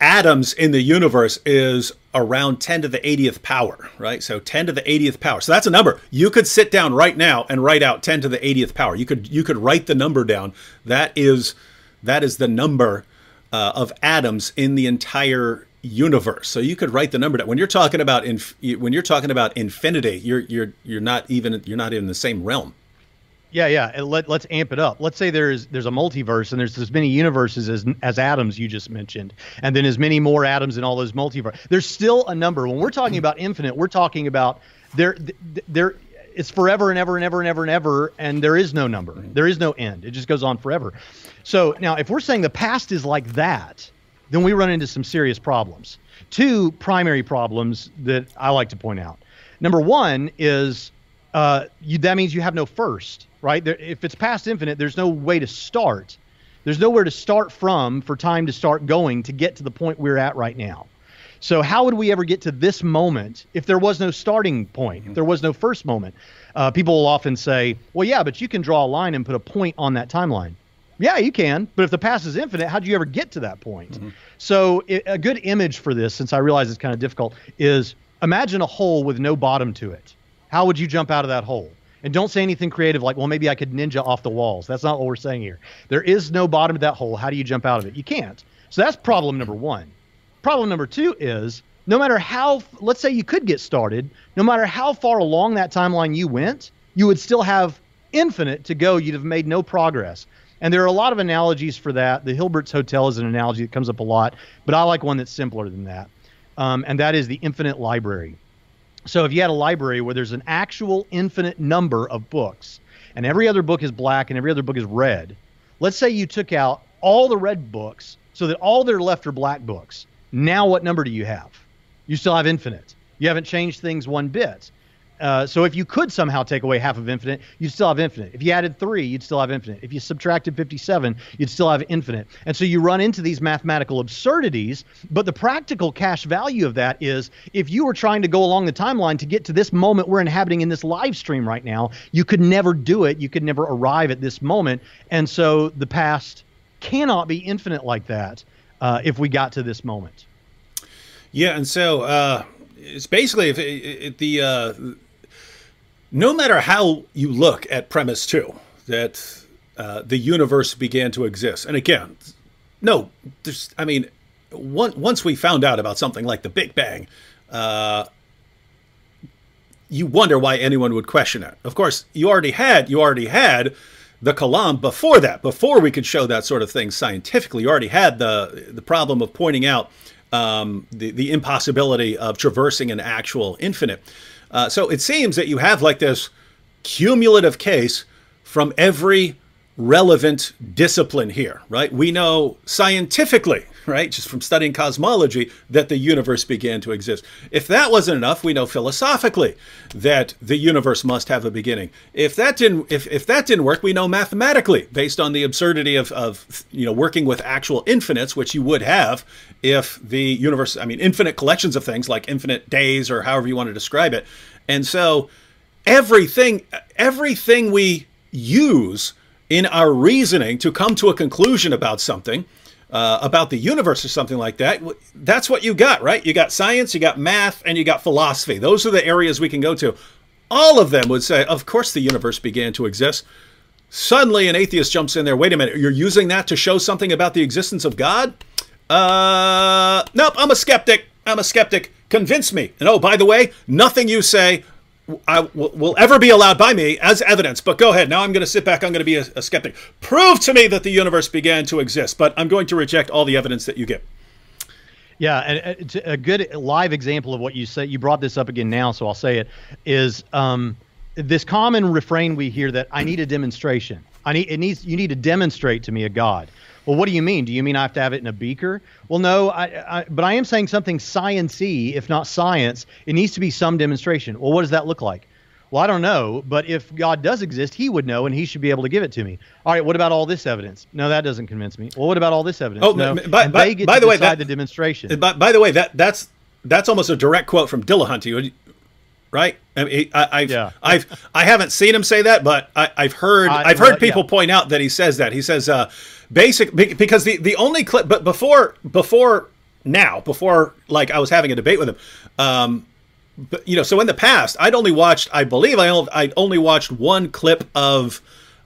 atoms in the universe is around 10 to the 80th power, right? So 10 to the 80th power. So that's a number. You could sit down right now and write out 10 to the 80th power. You could you could write the number down. That is that is the number uh, of atoms in the entire universe. So you could write the number down. When you're talking about inf- when you're talking about infinity, you're you're you're not even you're not in the same realm. Yeah, yeah. And let let's amp it up. Let's say there's there's a multiverse and there's as many universes as as atoms you just mentioned, and then as many more atoms in all those multiverse. There's still a number. When we're talking about infinite, we're talking about there there it's forever and ever and ever and ever and ever, and there is no number. There is no end. It just goes on forever. So now, if we're saying the past is like that, then we run into some serious problems. Two primary problems that I like to point out. Number one is uh, you, that means you have no first right? There, if it's past infinite, there's no way to start. There's nowhere to start from for time to start going to get to the point we're at right now. So how would we ever get to this moment if there was no starting point, if there was no first moment? Uh, people will often say, well, yeah, but you can draw a line and put a point on that timeline. Yeah, you can. But if the past is infinite, how'd you ever get to that point? Mm-hmm. So it, a good image for this, since I realize it's kind of difficult, is imagine a hole with no bottom to it. How would you jump out of that hole? And don't say anything creative like, well, maybe I could ninja off the walls. That's not what we're saying here. There is no bottom to that hole. How do you jump out of it? You can't. So that's problem number one. Problem number two is no matter how, let's say you could get started, no matter how far along that timeline you went, you would still have infinite to go. You'd have made no progress. And there are a lot of analogies for that. The Hilbert's Hotel is an analogy that comes up a lot, but I like one that's simpler than that. Um, and that is the infinite library. So if you had a library where there's an actual infinite number of books, and every other book is black and every other book is red, let's say you took out all the red books so that all that are left are black books. Now what number do you have? You still have infinite. You haven't changed things one bit. Uh, so if you could somehow take away half of infinite, you'd still have infinite. If you added three, you'd still have infinite. If you subtracted 57, you'd still have infinite. And so you run into these mathematical absurdities, but the practical cash value of that is if you were trying to go along the timeline to get to this moment we're inhabiting in this live stream right now, you could never do it. You could never arrive at this moment. And so the past cannot be infinite like that uh, if we got to this moment. Yeah, and so uh, it's basically if the uh, no matter how you look at premise two, that uh, the universe began to exist, and again, no, there's, I mean, one, once we found out about something like the Big Bang, uh, you wonder why anyone would question it. Of course, you already had, you already had the Kalam before that, before we could show that sort of thing scientifically. You already had the the problem of pointing out um, the the impossibility of traversing an actual infinite. Uh, so it seems that you have like this cumulative case from every relevant discipline here, right? We know scientifically, right, just from studying cosmology, that the universe began to exist. If that wasn't enough, we know philosophically that the universe must have a beginning. If that didn't, if, if that didn't work, we know mathematically, based on the absurdity of, of you know working with actual infinites, which you would have if the universe, I mean, infinite collections of things like infinite days or however you want to describe it. And so everything everything we use in our reasoning to come to a conclusion about something, uh, about the universe or something like that, that's what you got, right? You got science, you got math, and you got philosophy. Those are the areas we can go to. All of them would say, of course, the universe began to exist. Suddenly, an atheist jumps in there. Wait a minute, you're using that to show something about the existence of God? Uh, nope, I'm a skeptic. I'm a skeptic. Convince me. And oh, by the way, nothing you say I will, will ever be allowed by me as evidence. But go ahead. Now I'm going to sit back. I'm going to be a, a, skeptic. Prove to me that the universe began to exist, but I'm going to reject all the evidence that you give. Yeah, and a good live example of what you say. You brought this up again now, so I'll say it. Is um, this common refrain we hear that I need a demonstration. I need it needs you need to demonstrate to me a God. Well, what do you mean? Do you mean I have to have it in a beaker? Well, no, I, I, but I am saying something sciency, if not science. It needs to be some demonstration. Well, what does that look like? Well, I don't know, but if God does exist, He would know, and He should be able to give it to me. All right, what about all this evidence? No, that doesn't convince me. Well, what about all this evidence? Oh, no, by, by, by the way, that, the demonstration. By, by, the way, that that's that's almost a direct quote from Dillahunty, right? I mean, I, have yeah. I've I haven't seen him say that, but I, have heard I, have heard people yeah. point out that he says that. He says, uh, basic because the the only clip but before before now before like I was having a debate with him um but you know so in the past I'd only watched I believe I only, I'd only watched one clip of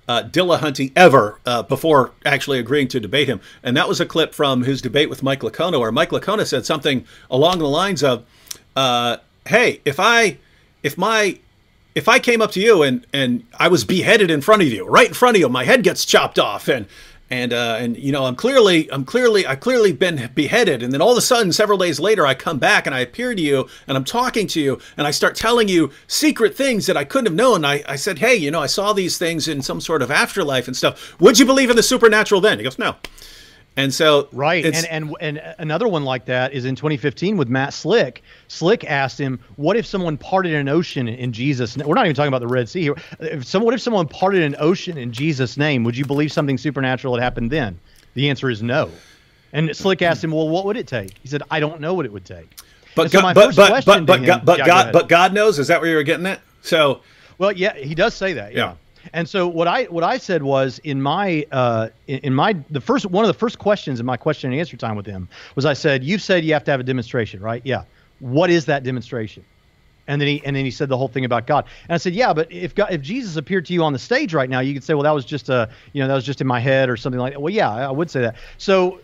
uh, Dillahunty ever uh, before actually agreeing to debate him. And that was a clip from his debate with Mike Licona where Mike Licona said something along the lines of uh, hey if I if my if I came up to you and and I was beheaded in front of you, right in front of you, my head gets chopped off, and and uh, and you know I'm clearly I'm clearly I clearly been beheaded. And then all of a sudden several days later I come back and I appear to you and I'm talking to you and I start telling you secret things that I couldn't have known. I, I said hey you know I saw these things in some sort of afterlife and stuff. Would you believe in the supernatural then? He goes no and so right, and and and another one like that is in 2015 with Matt Slick. Slick asked him, "What if someone parted an ocean in Jesus?" We're not even talking about the Red Sea here. If some, what if someone parted an ocean in Jesus' name? Would you believe something supernatural had happened then? The answer is no. And Slick asked him, "Well, what would it take?" He said, "I don't know what it would take." But so God, but but but but, him, God, but yeah, God but God knows. Is that where you were getting at? So, well, yeah, he does say that. yeah. yeah. And so what I what I said was in my uh, in, my the first one of the first questions in my question and answer time with him was I said you said you have to have a demonstration right? Yeah. What is that demonstration? And then he and then he said the whole thing about God. And I said yeah but if God, if Jesus appeared to you on the stage right now you could say well that was just a you know that was just in my head or something like that. Well yeah I would say that. So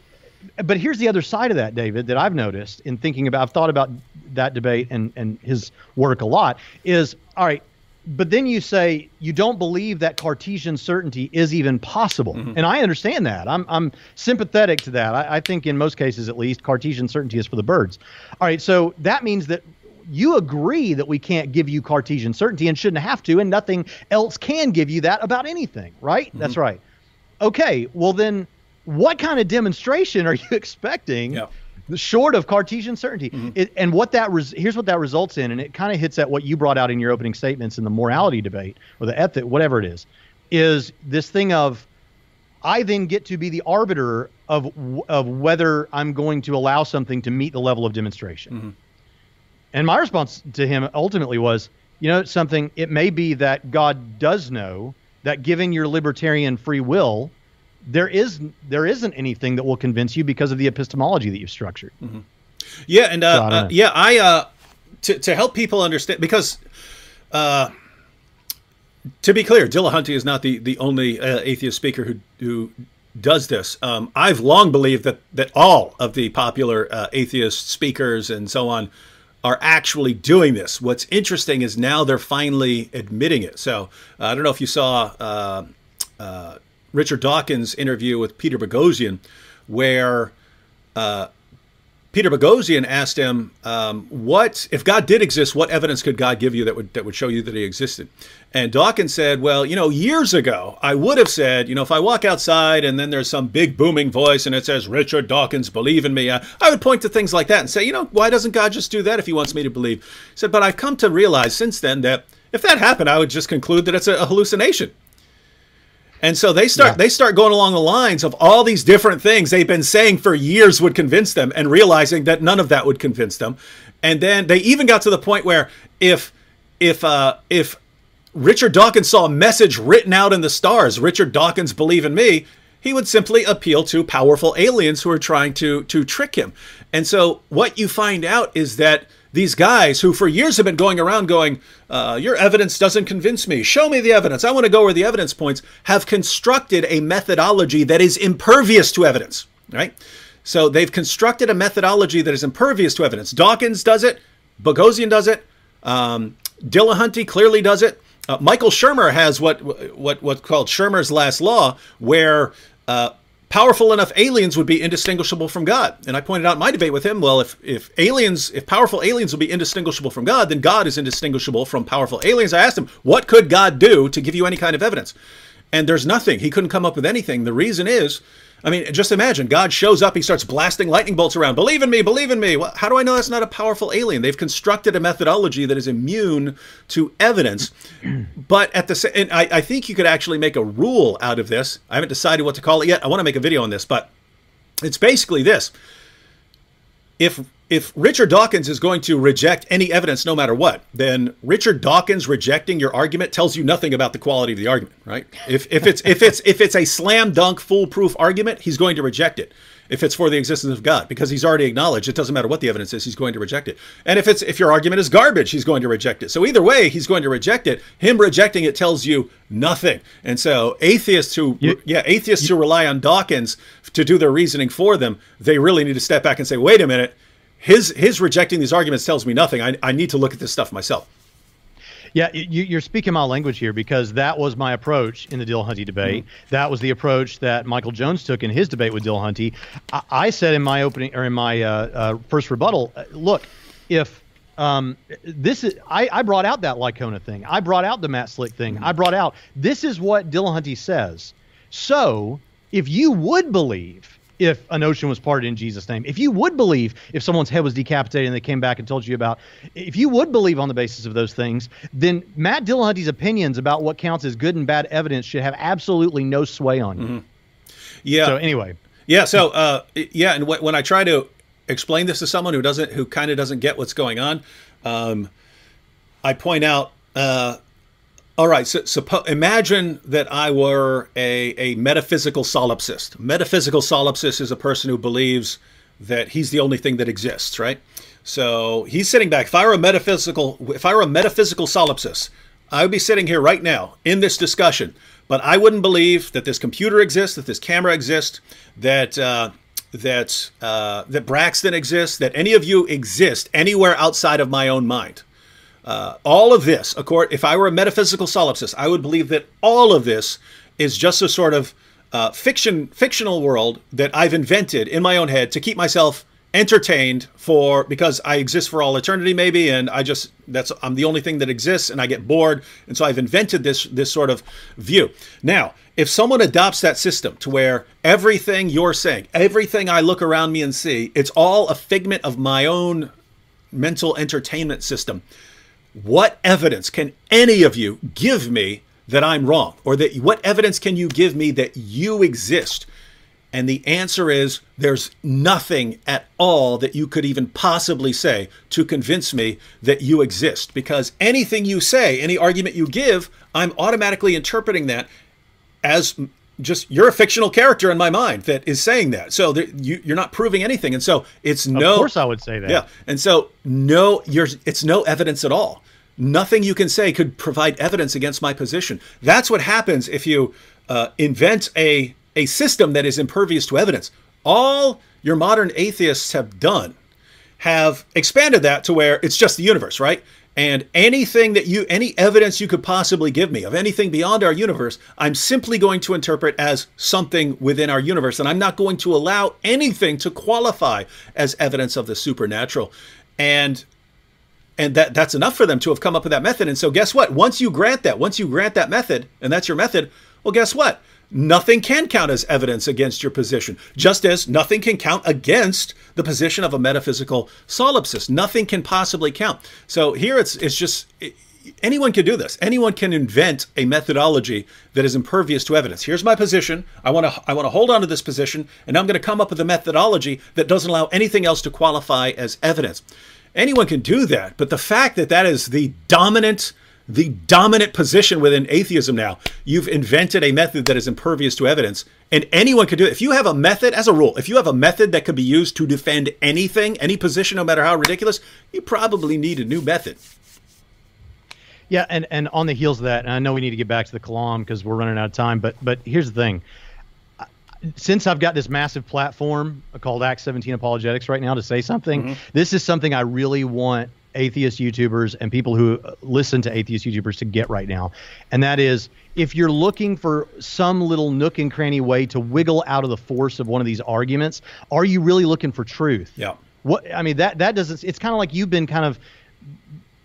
but here's the other side of that David that I've noticed in thinking about I've thought about that debate and and his work a lot is all right but then you say you don't believe that Cartesian certainty is even possible, mm-hmm. and I understand that. I'm I'm sympathetic to that. I, I, think in most cases, at least, Cartesian certainty is for the birds. All right, so that means that you agree that we can't give you Cartesian certainty and shouldn't have to, and nothing else can give you that about anything, right? Mm-hmm. That's right. Okay, well then, what kind of demonstration are you expecting? Yeah short of Cartesian certainty. Mm-hmm. It, and what that res- here's what that results in, and it kind of hits at what you brought out in your opening statements in the morality debate or the ethic, whatever it is, is this thing of I then get to be the arbiter of of whether I'm going to allow something to meet the level of demonstration. Mm-hmm. And my response to him ultimately was, you know, something. It may be that God does know that given your libertarian free will, there is there isn't anything that will convince you because of the epistemology that you've structured. Mm-hmm. Yeah, and uh, so I uh, yeah, I uh, to to help people understand because. Uh, to be clear, Dillahunty is not the the only uh, atheist speaker who who does this. Um, I've long believed that that all of the popular uh, atheist speakers and so on are actually doing this. What's interesting is now they're finally admitting it. So uh, I don't know if you saw uh, uh, Richard Dawkins' interview with Peter Boghossian, where uh, Peter Boghossian asked him, um, "What if God did exist? What evidence could God give you that would that would show you that He existed?" And Dawkins said, "Well, you know, years ago, I would have said, you know, if I walk outside and then there's some big booming voice and it says Richard Dawkins, believe in me, I, I would point to things like that and say, you know, why doesn't God just do that if He wants me to believe?" He said, "But I've come to realize since then that." If that happened, I would just conclude that it's a hallucination. And so they start yeah. they start going along the lines of all these different things they've been saying for years would convince them and realizing that none of that would convince them. And then they even got to the point where if if uh, if Richard Dawkins saw a message written out in the stars, Richard Dawkins, believe in me, he would simply appeal to powerful aliens who are trying to to trick him. And so what you find out is that these guys who for years have been going around going, uh, your evidence doesn't convince me. Show me the evidence. I want to go where the evidence points, have constructed a methodology that is impervious to evidence, right? So they've constructed a methodology that is impervious to evidence. Dawkins does it. Boghossian does it. Um, Dillahunty clearly does it. Uh, Michael Shermer has what what what's called Shermer's last law, where uh, powerful enough aliens would be indistinguishable from God. And I pointed out in my debate with him, well, if, if aliens, if powerful aliens will be indistinguishable from God, then God is indistinguishable from powerful aliens. I asked him, what could God do to give you any kind of evidence? And there's nothing. He couldn't come up with anything. The reason is I mean, just imagine God shows up, he starts blasting lightning bolts around. Believe in me, believe in me. Well, how do I know that's not a powerful alien? They've constructed a methodology that is immune to evidence. But at the same, I, I think you could actually make a rule out of this. I haven't decided what to call it yet. I want to make a video on this, but it's basically this. If if Richard Dawkins is going to reject any evidence no matter what, then Richard Dawkins rejecting your argument tells you nothing about the quality of the argument, right? If, if it's if it's if it's a slam dunk foolproof argument, he's going to reject it. If it's for the existence of God, because he's already acknowledged it doesn't matter what the evidence is, he's going to reject it. And if it's if your argument is garbage, he's going to reject it. So either way, he's going to reject it. Him rejecting it tells you nothing. And so atheists who you, yeah, atheists you, who rely on Dawkins to do their reasoning for them, they really need to step back and say, wait a minute his his rejecting these arguments tells me nothing. I, I need to look at this stuff myself. Yeah, you, are speaking my language here because that was my approach in the Dillahunty debate. Mm-hmm. That was the approach that Michael Jones took in his debate with Dillahunty. I, I said in my opening or in my uh, uh, first rebuttal, uh, look, if um, this is I, I, brought out that Licona thing, I brought out the Matt Slick thing, mm-hmm. I brought out this is what Dillahunty says. So if you would believe if an ocean was parted in Jesus' name. If you would believe if someone's head was decapitated and they came back and told you about, if you would believe on the basis of those things, then Matt Dillahunty's opinions about what counts as good and bad evidence should have absolutely no sway on you. Mm-hmm. Yeah. So anyway. Yeah. So uh, yeah, and when I try to explain this to someone who doesn't, who kind of doesn't get what's going on, um, I point out. Uh, all right, so, so imagine that I were a, a metaphysical solipsist. Metaphysical solipsist is a person who believes that he's the only thing that exists, right? So he's sitting back. If I were a metaphysical, if I were a metaphysical solipsist, I would be sitting here right now in this discussion, but I wouldn't believe that this computer exists, that this camera exists, that uh, that uh, that Braxton exists, that any of you exist anywhere outside of my own mind. Uh, all of this, if I were a metaphysical solipsist, I would believe that all of this is just a sort of uh, fiction, fictional world that I've invented in my own head to keep myself entertained for because I exist for all eternity, maybe, and I just that's I'm the only thing that exists, and I get bored, and so I've invented this this sort of view. Now, if someone adopts that system to where everything you're saying, everything I look around me and see, it's all a figment of my own mental entertainment system what evidence can any of you give me that I'm wrong? Or that what evidence can you give me that you exist? And the answer is there's nothing at all that you could even possibly say to convince me that you exist. Because anything you say, any argument you give, I'm automatically interpreting that as just you're a fictional character in my mind that is saying that. So there, you, are not proving anything, and so it's no. Of course, I would say that. Yeah, and so no, you're it's no evidence at all. Nothing you can say could provide evidence against my position. That's what happens if you uh, invent a a system that is impervious to evidence. All your modern atheists have done have expanded that to where it's just the universe, right? And anything that you, any evidence you could possibly give me of anything beyond our universe, I'm simply going to interpret as something within our universe. And I'm not going to allow anything to qualify as evidence of the supernatural. And and that that's enough for them to have come up with that method. And so guess what? Once you grant that, once you grant that method, and that's your method, well, guess what? Nothing can count as evidence against your position, just as nothing can count against the position of a metaphysical solipsist. Nothing can possibly count. So here it's it's just anyone can do this. Anyone can invent a methodology that is impervious to evidence. Here's my position. I want to I want to hold on to this position, and I'm going to come up with a methodology that doesn't allow anything else to qualify as evidence. Anyone can do that, but the fact that that is the dominant the dominant position within atheism now. You've invented a method that is impervious to evidence, and anyone can do it. If you have a method, as a rule, if you have a method that could be used to defend anything, any position, no matter how ridiculous, you probably need a new method. Yeah, and, and on the heels of that, and I know we need to get back to the Kalam because we're running out of time, but but here's the thing. Since I've got this massive platform called Act 17 Apologetics right now to say something, mm-hmm. this is something I really want atheist YouTubers and people who uh, listen to atheist YouTubers to get right now. And that is if you're looking for some little nook and cranny way to wiggle out of the force of one of these arguments, are you really looking for truth? Yeah. What I mean that that doesn't it's kind of like you've been kind of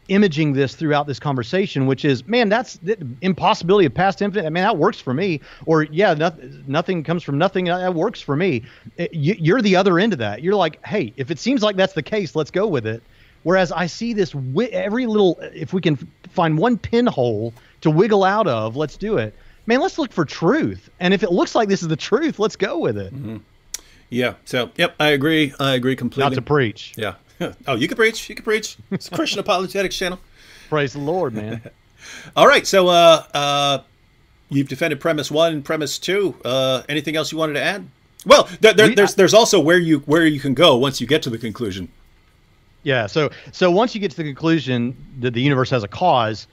imaging this throughout this conversation, which is, man, that's the impossibility of past infinite. I mean, that works for me. Or yeah, nothing, nothing comes from nothing. That works for me. Eh, you, you're the other end of that. You're like, hey, if it seems like that's the case, let's go with it. Whereas I see this every little, if we can find one pinhole to wiggle out of, let's do it. Man, let's look for truth. And if it looks like this is the truth, let's go with it. Mm-hmm. Yeah. So, yep, I agree. I agree completely. Not to preach. Yeah. oh, you can preach. You can preach. It's a Christian Apologetics channel. Praise the Lord, man. All right. So, uh, uh, you've defended premise one, premise two. Uh, anything else you wanted to add? Well, there, there, there's there's also where you where you can go once you get to the conclusion. Yeah. So so once you get to the conclusion that the universe has a cause,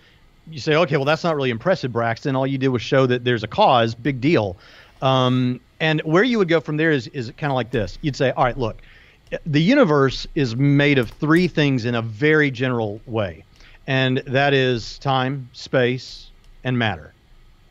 you say, okay, well that's not really impressive, Braxton. All you did was show that there's a cause. Big deal. Um, and where you would go from there is is kind of like this. You'd say, all right, look, the universe is made of three things in a very general way, and that is time, space, and matter.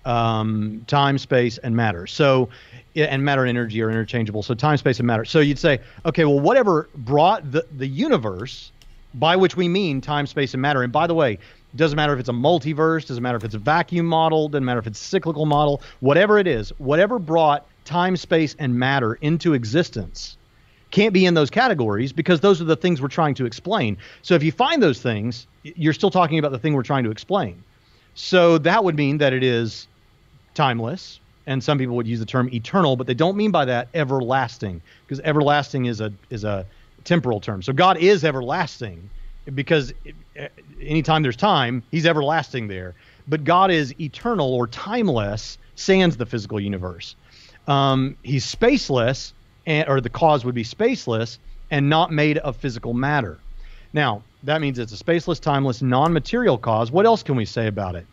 Um, time, space, and matter. So, and matter and energy are interchangeable. So, time, space, and matter. So, you'd say, okay, well, whatever brought the, the universe, by which we mean time, space, and matter. And by the way, doesn't matter if it's a multiverse, doesn't matter if it's a vacuum model, doesn't matter if it's cyclical model, whatever it is, whatever brought time, space, and matter into existence can't be in those categories because those are the things we're trying to explain. So if you find those things, you're still talking about the thing we're trying to explain. So that would mean that it is timeless, and some people would use the term eternal, but they don't mean by that everlasting because everlasting is a is a temporal term. So God is everlasting because anytime there's time, he's everlasting there. But God is eternal or timeless, sans the physical universe. Um, he's spaceless and, or the cause would be spaceless and not made of physical matter. Now, that means it's a spaceless, timeless, non material cause. What else can we say about it?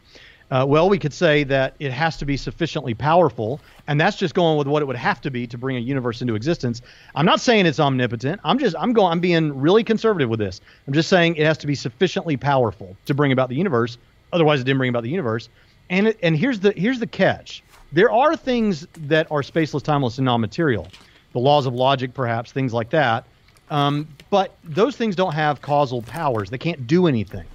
Uh, well, we could say that it has to be sufficiently powerful, and that's just going with what it would have to be to bring a universe into existence. I'm not saying it's omnipotent. I'm just I'm going I'm being really conservative with this. I'm just saying it has to be sufficiently powerful to bring about the universe. Otherwise, it didn't bring about the universe. And it, and here's the here's the catch. There are things that are spaceless, timeless, and non-material the laws of logic, perhaps things like that. Um, but those things don't have causal powers; they can't do anything.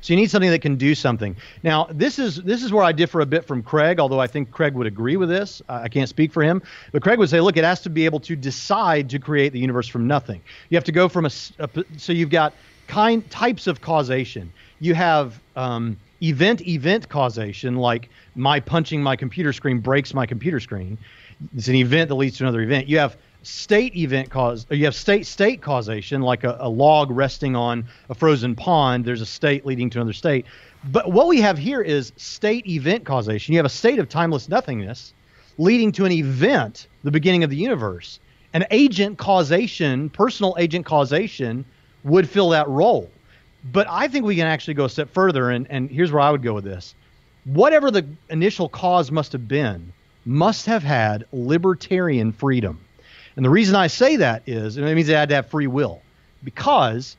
So you need something that can do something. Now, this is this is where I differ a bit from Craig, although I think Craig would agree with this. I can't speak for him, but Craig would say, look, it has to be able to decide to create the universe from nothing. You have to go from a, a so you've got kind types of causation. You have um, event event causation, like my punching my computer screen breaks my computer screen it's an event that leads to another event. You have state event cause you have state state causation like a, a, log resting on a frozen pond there's a state leading to another state. But what we have here is state event causation. You have a state of timeless nothingness leading to an event the beginning of the universe. An agent causation personal agent causation would fill that role. But i think we can actually go a step further and, and here's where i would go with this. Whatever the initial cause must have been must have had libertarian freedom. And the reason I say that is and it means they had to have free will because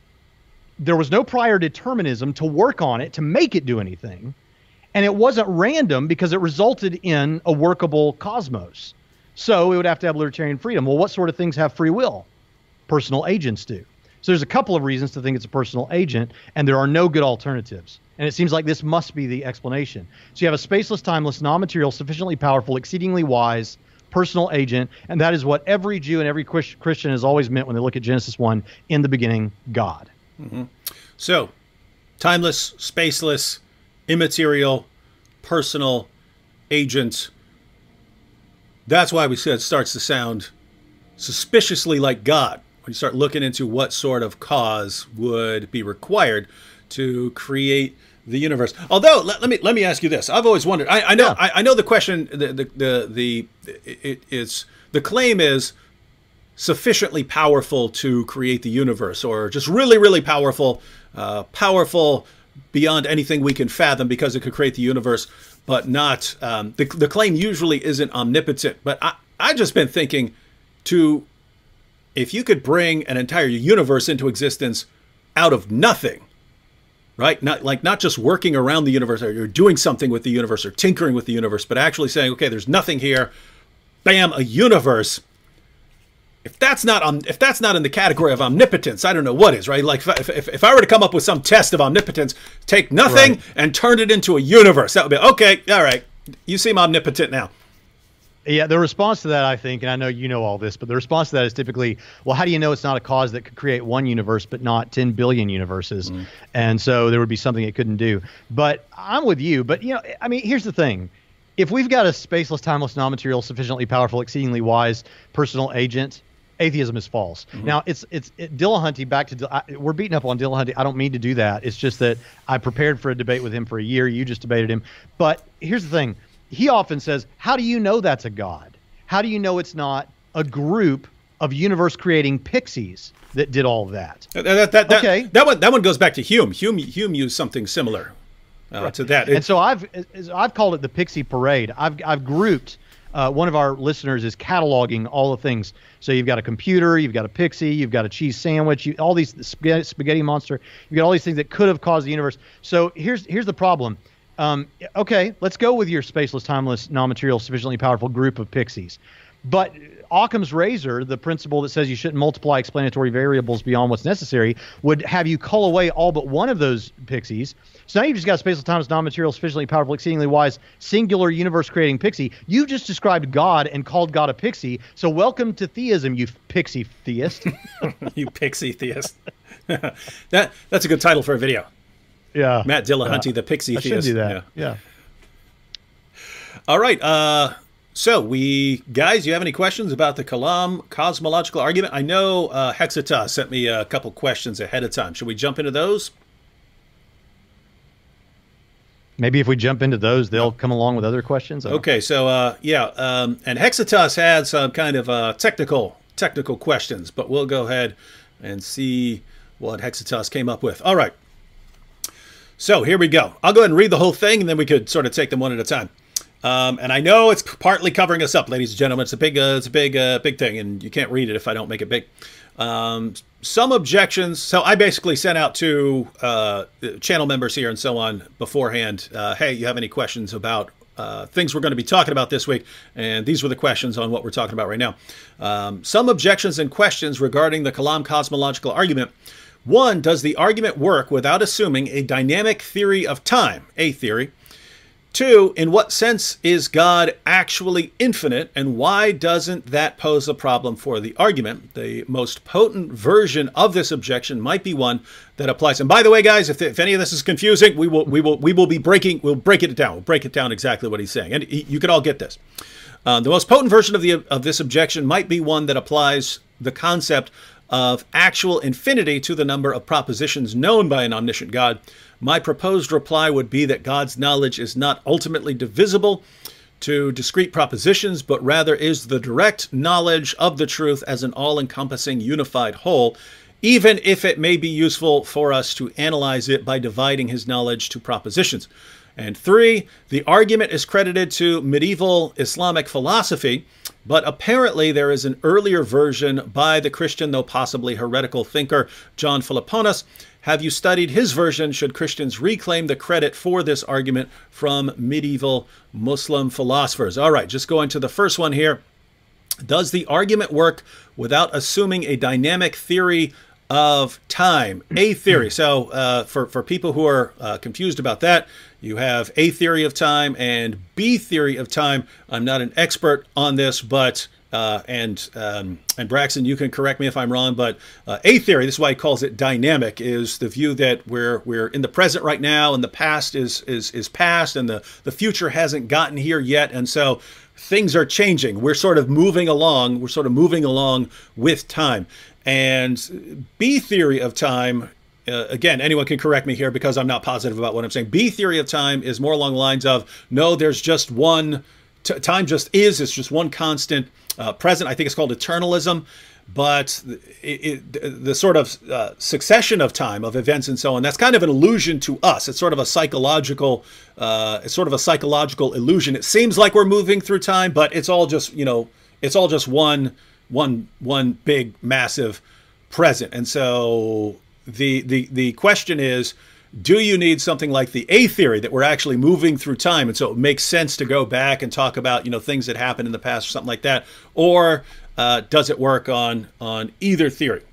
there was no prior determinism to work on it to make it do anything. And it wasn't random because it resulted in a workable cosmos. So it would have to have libertarian freedom. Well, what sort of things have free will? Personal agents do. So there's a couple of reasons to think it's a personal agent, and there are no good alternatives. And it seems like this must be the explanation. So you have a spaceless, timeless, non material, sufficiently powerful, exceedingly wise personal agent. And that is what every Jew and every Christian has always meant when they look at Genesis 1 in the beginning, God. Mm-hmm. So, timeless, spaceless, immaterial, personal agent. That's why we said it starts to sound suspiciously like God when you start looking into what sort of cause would be required to create the universe. Although, let, let me let me ask you this: I've always wondered. I, I know Yeah. I, I know the question. The the the, the it, it's the claim is sufficiently powerful to create the universe, or just really really powerful, uh, powerful beyond anything we can fathom because it could create the universe, but not um, the the claim usually isn't omnipotent. But I I just been thinking to if you could bring an entire universe into existence out of nothing right? Not like not just working around the universe or you're doing something with the universe or tinkering with the universe but actually saying okay there's nothing here. Bam a universe. If that's not um, if that's not in the category of omnipotence i don't know what is right? Like if, if, if i were to come up with some test of omnipotence take nothing Right. and turn it into a universe that would be okay all right you seem omnipotent now Yeah, the response to that, I think, and I know you know all this, but the response to that is typically, well, how do you know it's not a cause that could create one universe but not 10 billion universes? Mm-hmm. And so there would be something it couldn't do. But I'm with you. But, you know, I mean, here's the thing. If we've got a spaceless, timeless, non material, sufficiently powerful, exceedingly wise personal agent, atheism is false. Mm-hmm. Now, it's, it's, it, Dillahunty, back to, I, we're beating up on Dillahunty. I don't mean to do that. It's just that I prepared for a debate with him for a year. You just debated him. But here's the thing he often says, How do you know that's a God? How do you know it's not a group of universe creating pixies that did all that? That, that, that, that- Okay. that one that one goes back to Hume. Hume Hume used something similar uh, to that. and so I've, I've called it the Pixie Parade. I've I've grouped. Uh, one of our listeners is cataloging all the things. So you've got a computer, you've got a pixie, you've got a cheese sandwich, you, all these spaghetti, spaghetti monster. You've got all these things that could have caused the universe. So here's here's the problem. Um, okay, let's go with your spaceless, timeless, non-material, sufficiently powerful group of pixies. But Occam's razor, the principle that says you shouldn't multiply explanatory variables beyond what's necessary, would have you cull away all but one of those pixies. So now you've just got spaceless, timeless, non-material, sufficiently powerful, exceedingly wise, singular universe-creating pixie. You just described God and called God a pixie. So welcome to theism, you pixie theist. you pixie theist. that that's a good title for a video. Yeah, Matt Dillahunty, the pixie I should theist. do that. Yeah. yeah. All right. Uh, so we guys, you have any questions about the Kalam cosmological argument? I know uh, Hexata sent me a couple questions ahead of time. Should we jump into those? Maybe if we jump into those, they'll come along with other questions. Okay, so uh, yeah, um, and Hexitas had some kind of uh, technical technical questions, but we'll go ahead and see what Hexitas came up with. All right, so here we go. I'll go ahead and read the whole thing, and then we could sort of take them one at a time. Um, and I know it's partly covering us up, ladies and gentlemen. It's a big, uh, it's a big, uh, big thing, and you can't read it if I don't make it big. Um, some objections. So I basically sent out to uh, channel members here and so on beforehand. Uh, hey, you have any questions about uh, things we're going to be talking about this week? And these were the questions on what we're talking about right now. Um, some objections and questions regarding the Kalam cosmological argument. One, does the argument work without assuming a dynamic theory of time, a theory? Two, in what sense is God actually infinite, and why doesn't that pose a problem for the argument? The most potent version of this objection might be one that applies. And by the way, guys, if, if any of this is confusing, we will we will we will be breaking we'll break it down. We'll break it down exactly what he's saying, and you can all get this. Uh, the most potent version of the of this objection might be one that applies the concept of actual infinity to the number of propositions known by an omniscient God. My proposed reply would be that God's knowledge is not ultimately divisible to discrete propositions, but rather is the direct knowledge of the truth as an all encompassing unified whole, even if it may be useful for us to analyze it by dividing his knowledge to propositions. And three, the argument is credited to medieval Islamic philosophy, but apparently there is an earlier version by the Christian, though possibly heretical thinker John Philoponus. Have you studied his version? Should Christians reclaim the credit for this argument from medieval Muslim philosophers? All right, just going to the first one here. Does the argument work without assuming a dynamic theory of time? A theory. So, uh, for, for people who are uh, confused about that, you have A theory of time and B theory of time. I'm not an expert on this, but. Uh, and um, and Braxton, you can correct me if I'm wrong, but uh, A theory, this is why he calls it dynamic, is the view that we're we're in the present right now, and the past is is is past, and the the future hasn't gotten here yet, and so things are changing. We're sort of moving along. We're sort of moving along with time. And B theory of time uh, again, anyone can correct me here because I'm not positive about what I'm saying. B theory of time is more along the lines of no, there's just one, time just is, it's just one constant uh, present. I think it's called eternalism. But it, it, the sort of uh, succession of time of events and so on, that's kind of an illusion to us. It's sort of a psychological, uh, it's sort of a psychological illusion. It seems like we're moving through time, but it's all just, you know, it's all just one, one, one big, massive present. And so the the the question is do you need something like the A theory that we're actually moving through time? And so it makes sense to go back and talk about you know things that happened in the past or something like that. Or uh, does it work on on either theory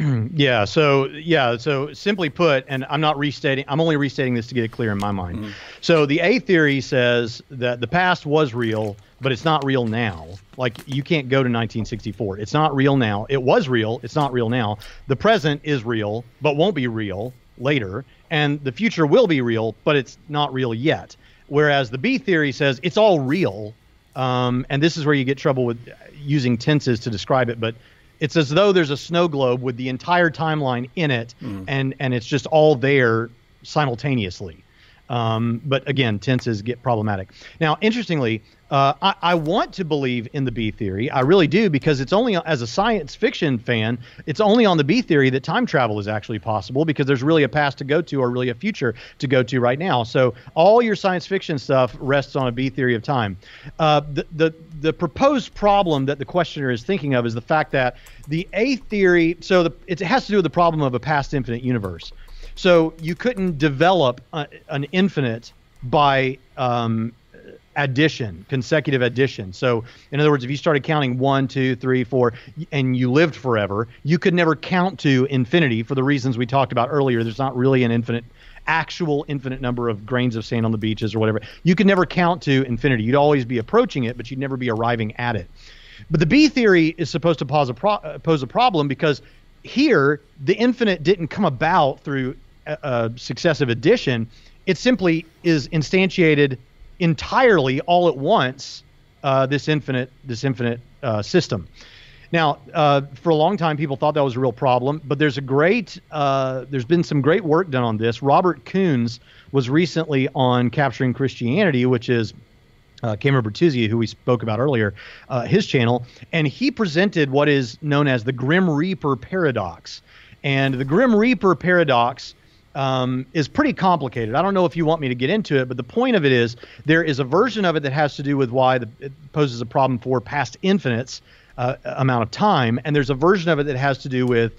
yeah so yeah so simply put and i'm not restating i'm only restating this to get it clear in my mind mm-hmm. so the a theory says that the past was real but it's not real now. Like you can't go to 1964. It's not real now. It was real. It's not real now. The present is real, but won't be real later. And the future will be real, but it's not real yet. Whereas the B theory says it's all real. Um, and this is where you get trouble with using tenses to describe it. But it's as though there's a snow globe with the entire timeline in it, mm. and and it's just all there simultaneously. Um, but again, tenses get problematic. Now, interestingly, uh, I, I, want to believe in the B theory. I really do because it's only as a science fiction fan, it's only on the B theory that time travel is actually possible because there's really a past to go to or really a future to go to right now. So all your science fiction stuff rests on a B theory of time. Uh, the, the the proposed problem that the questioner is thinking of is the fact that the A theory. So the, it has to do with the problem of a past infinite universe. So you couldn't develop a, an infinite by um, addition, consecutive addition. So, in other words, if you started counting one, two, three, four, and you lived forever, you could never count to infinity for the reasons we talked about earlier. There's not really an infinite, actual infinite number of grains of sand on the beaches or whatever. You could never count to infinity. You'd always be approaching it, but you'd never be arriving at it. But the B theory is supposed to pose a, pro- uh, pose a problem because here the infinite didn't come about through a successive addition. It simply is instantiated entirely all at once uh, this infinite this infinite uh, system. Now, uh, for a long time, people thought that was a real problem, but there's a great uh, there's been some great work done on this. Robert Koons was recently on Capturing Christianity, which is uh, Cameron Bertuzzi, who we spoke about earlier, uh, his channel, and he presented what is known as the Grim Reaper paradox. And the Grim Reaper paradox um, is pretty complicated. I don't know if you want me to get into it, but the point of it is there is a version of it that has to do with why the, it poses a problem for past infinites uh, amount of time, and there's a version of it that has to do with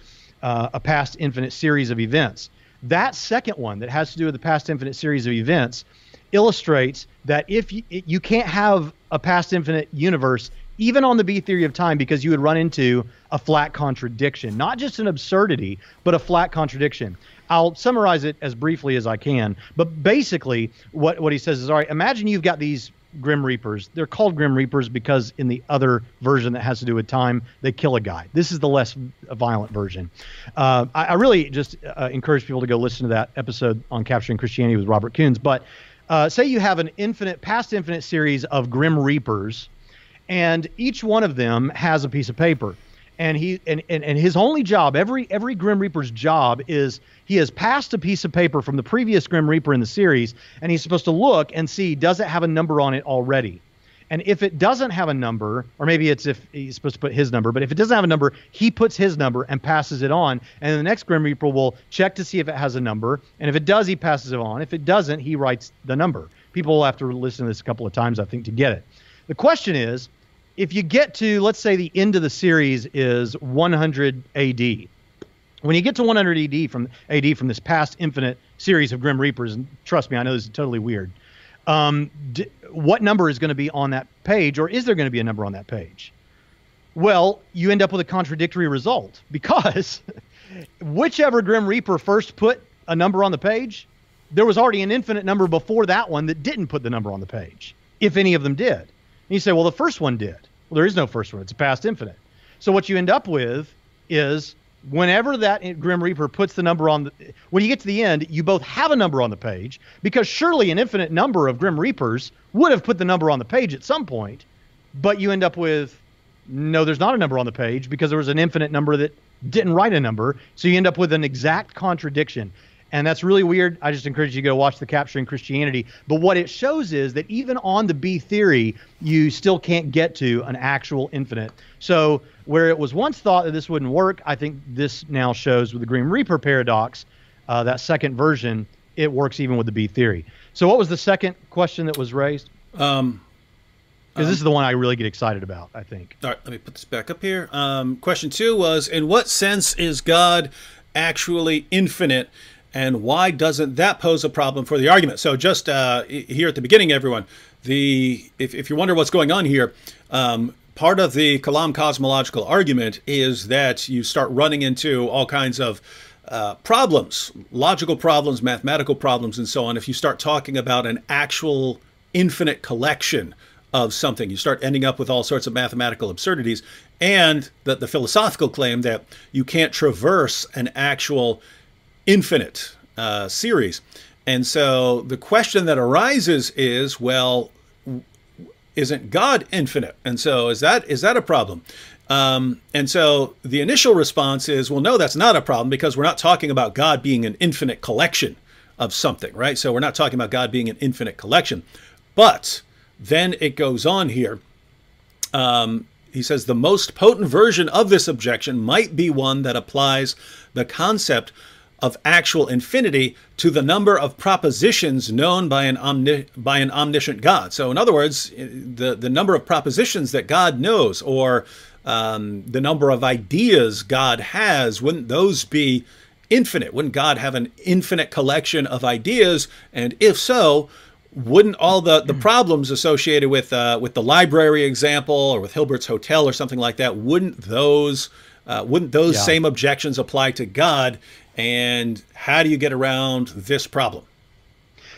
uh, a past infinite series of events. That second one that has to do with the past infinite series of events illustrates that if you, you can't have a past infinite universe even on the B theory of time, because you would run into a flat contradiction, not just an absurdity, but a flat contradiction. I'll summarize it as briefly as I can. But basically, what, what he says is all right, imagine you've got these Grim Reapers. They're called Grim Reapers because in the other version that has to do with time, they kill a guy. This is the less violent version. Uh, I, I, really just uh, encourage people to go listen to that episode on Capturing Christianity with Robert Koons. But uh, say you have an infinite, past infinite series of Grim Reapers, and each one of them has a piece of paper and he and, and, and his only job every every grim reaper's job is he has passed a piece of paper from the previous grim reaper in the series and he's supposed to look and see does it have a number on it already? And if it doesn't have a number or maybe it's if he's supposed to put his number but if it doesn't have a number he puts his number and passes it on and the next grim reaper will check to see if it has a number and if it does he passes it on. If it doesn't he writes the number. People will have to listen to this a couple of times i think to get it. The question is if you get to let's say the end of the series is 100 AD, when you get to 100 AD from AD from this past infinite series of Grim Reapers, and trust me, I know this is totally weird. Um, d- what number is going to be on that page, or is there going to be a number on that page? Well, you end up with a contradictory result because whichever Grim Reaper first put a number on the page, there was already an infinite number before that one that didn't put the number on the page, if any of them did. And you say, well, the first one did. Well, there is no first one. It's a past infinite. So what you end up with is whenever that Grim Reaper puts the number on the, when you get to the end, you both have a number on the page because surely an infinite number of Grim Reapers would have put the number on the page at some point, but you end up with no, there's not a number on the page because there was an infinite number that didn't write a number. So you end up with an exact contradiction. And that's really weird. I just encourage you to go watch the Capturing Christianity. But what it shows is that even on the B theory, you still can't get to an actual infinite. So where it was once thought that this wouldn't work, I think this now shows with the Grim Reaper paradox, uh, that second version, it works even with the B theory. So what was the second question that was raised? Um, because um, this is the one I really get excited about. I think. All right, let me put this back up here. Um, question two was: In what sense is God actually infinite? And why doesn't that pose a problem for the argument? So just uh, here at the beginning, everyone, the if, if you wonder what's going on here, um, part of the Kalam cosmological argument is that you start running into all kinds of uh, problems, logical problems, mathematical problems, and so on. If you start talking about an actual infinite collection of something, you start ending up with all sorts of mathematical absurdities, and the, the philosophical claim that you can't traverse an actual infinite uh, series. And so the question that arises is, well, isn't God infinite? And so is that is that a problem? Um, and so the initial response is, well, no, that's not a problem because we're not talking about God being an infinite collection of something, right? So we're not talking about God being an infinite collection. But then it goes on here. Um, he says the most potent version of this objection might be one that applies the concept of actual infinity to the number of propositions known by an, omni- by an omniscient God. So, in other words, the, the number of propositions that God knows or um, the number of ideas God has, wouldn't those be infinite? Wouldn't God have an infinite collection of ideas? And if so, wouldn't all the, the problems associated with uh, with the library example or with Hilbert's Hotel or something like that, wouldn't those uh, wouldn't those yeah. same objections apply to God and how do you get around this problem?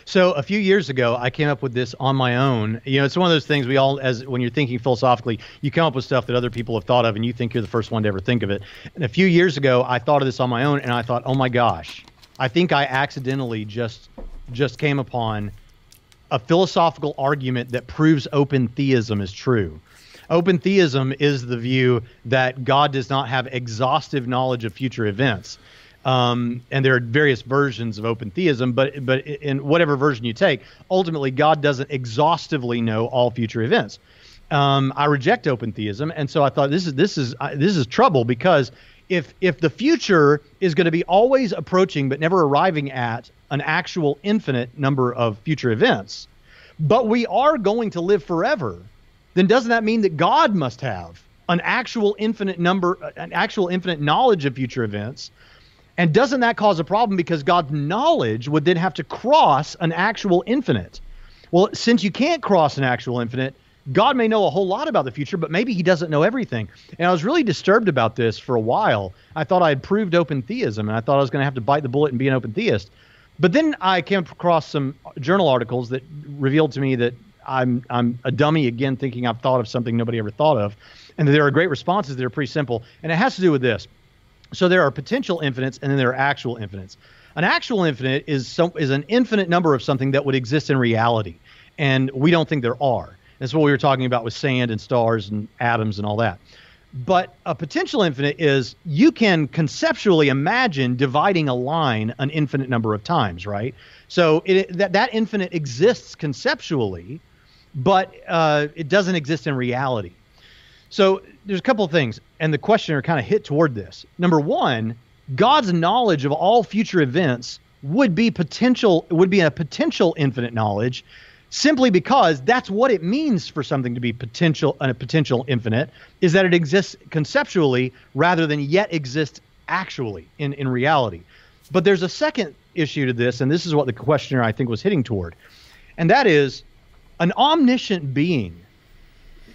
So a few years ago, I came up with this on my own. You know, it's one of those things we all, as when you're thinking philosophically, you come up with stuff that other people have thought of, and you think you're the first one to ever think of it. And a few years ago, I thought of this on my own, and I thought, oh my gosh, I think I accidentally just just came upon a philosophical argument that proves open theism is true. Open theism is the view that God does not have exhaustive knowledge of future events. Um, and there are various versions of open theism, but but in whatever version you take, ultimately God doesn't exhaustively know all future events. Um, I reject open theism, and so I thought this is this is uh, this is trouble because if if the future is going to be always approaching but never arriving at an actual infinite number of future events, but we are going to live forever, then doesn't that mean that God must have an actual infinite number, an actual infinite knowledge of future events? And doesn't that cause a problem because God's knowledge would then have to cross an actual infinite? Well, since you can't cross an actual infinite, God may know a whole lot about the future, but maybe he doesn't know everything. And I was really disturbed about this for a while. I thought I had proved open theism, and I thought I was going to have to bite the bullet and be an open theist. But then I came across some journal articles that revealed to me that I'm I'm a dummy again, thinking I've thought of something nobody ever thought of, and there are great responses that are pretty simple. And it has to do with this. So there are potential infinites and then there are actual infinites. An actual infinite is some is an infinite number of something that would exist in reality, and we don't think there are. That's what we were talking about with sand and stars and atoms and all that. But a potential infinite is you can conceptually imagine dividing a line an infinite number of times, right? So it, that that infinite exists conceptually, but uh, it doesn't exist in reality. So there's a couple of things, and the questioner kind of hit toward this. Number one, God's knowledge of all future events would be potential would be a potential infinite knowledge simply because that's what it means for something to be potential and a potential infinite is that it exists conceptually rather than yet exist actually in, in reality. But there's a second issue to this, and this is what the questioner I think was hitting toward, and that is an omniscient being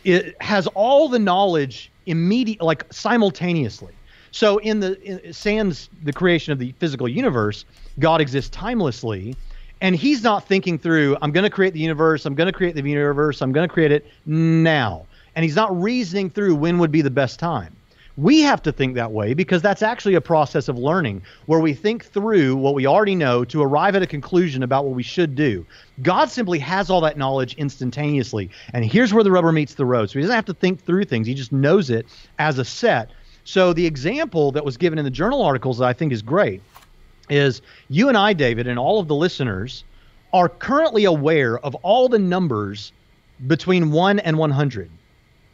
it has all the knowledge immediate like simultaneously. So in the in, sans the creation of the physical universe god exists timelessly and he's not thinking through i'm going to create the universe i'm going to create the universe i'm going to create it now. And he's not reasoning through when would be the best time we have to think that way because that's actually a process of learning where we think through what we already know to arrive at a conclusion about what we should do. God simply has all that knowledge instantaneously. And here's where the rubber meets the road. So he doesn't have to think through things, he just knows it as a set. So the example that was given in the journal articles that I think is great is you and I, David, and all of the listeners are currently aware of all the numbers between 1 and 100,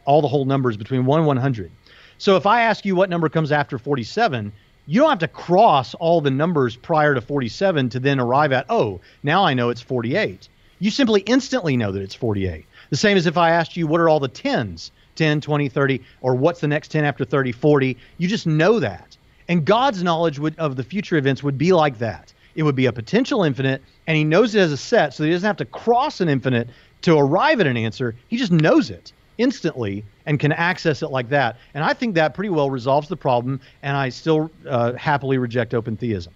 all the whole numbers between 1 and 100. So if I ask you what number comes after 47, you don't have to cross all the numbers prior to 47 to then arrive at, oh, now I know it's 48. You simply instantly know that it's 48. The same as if I asked you what are all the 10s 10, 20, 30, or what's the next 10 after 30, 40. You just know that. And God's knowledge would, of the future events would be like that. It would be a potential infinite, and He knows it as a set, so He doesn't have to cross an infinite to arrive at an answer. He just knows it instantly and can access it like that. And I think that pretty well resolves the problem, and I still uh, happily reject open theism.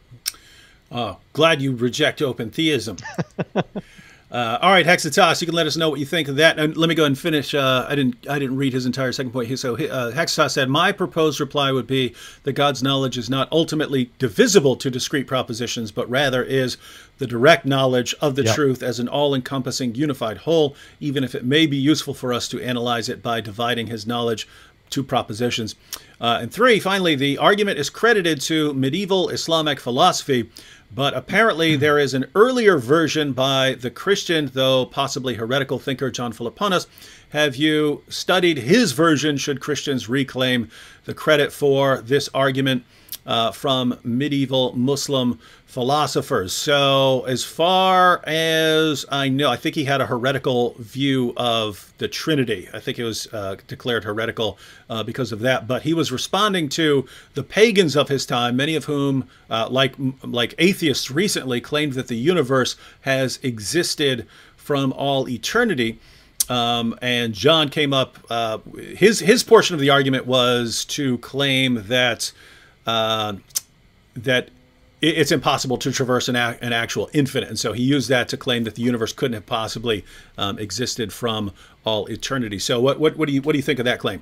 Oh, glad you reject open theism. Uh, all right, Hexitas, you can let us know what you think of that. And let me go and finish. Uh, I didn't. I didn't read his entire second point. So uh, Hexitas said, "My proposed reply would be that God's knowledge is not ultimately divisible to discrete propositions, but rather is the direct knowledge of the yep. truth as an all-encompassing, unified whole. Even if it may be useful for us to analyze it by dividing His knowledge two propositions. Uh, and three, finally, the argument is credited to medieval Islamic philosophy, but apparently there is an earlier version by the Christian, though possibly heretical thinker John Philoponus. Have you studied his version? Should Christians reclaim the credit for this argument? uh, from medieval Muslim philosophers. So, as far as I know, I think he had a heretical view of the Trinity. I think it was uh, declared heretical uh, because of that. But he was responding to the pagans of his time, many of whom, uh, like like atheists recently, claimed that the universe has existed from all eternity. Um, and John came up. Uh, his his portion of the argument was to claim that uh, that it's impossible to traverse an, a- an, actual infinite. And so he used that to claim that the universe couldn't have possibly um, existed from all eternity. So what, what, what, do you, what do you think of that claim?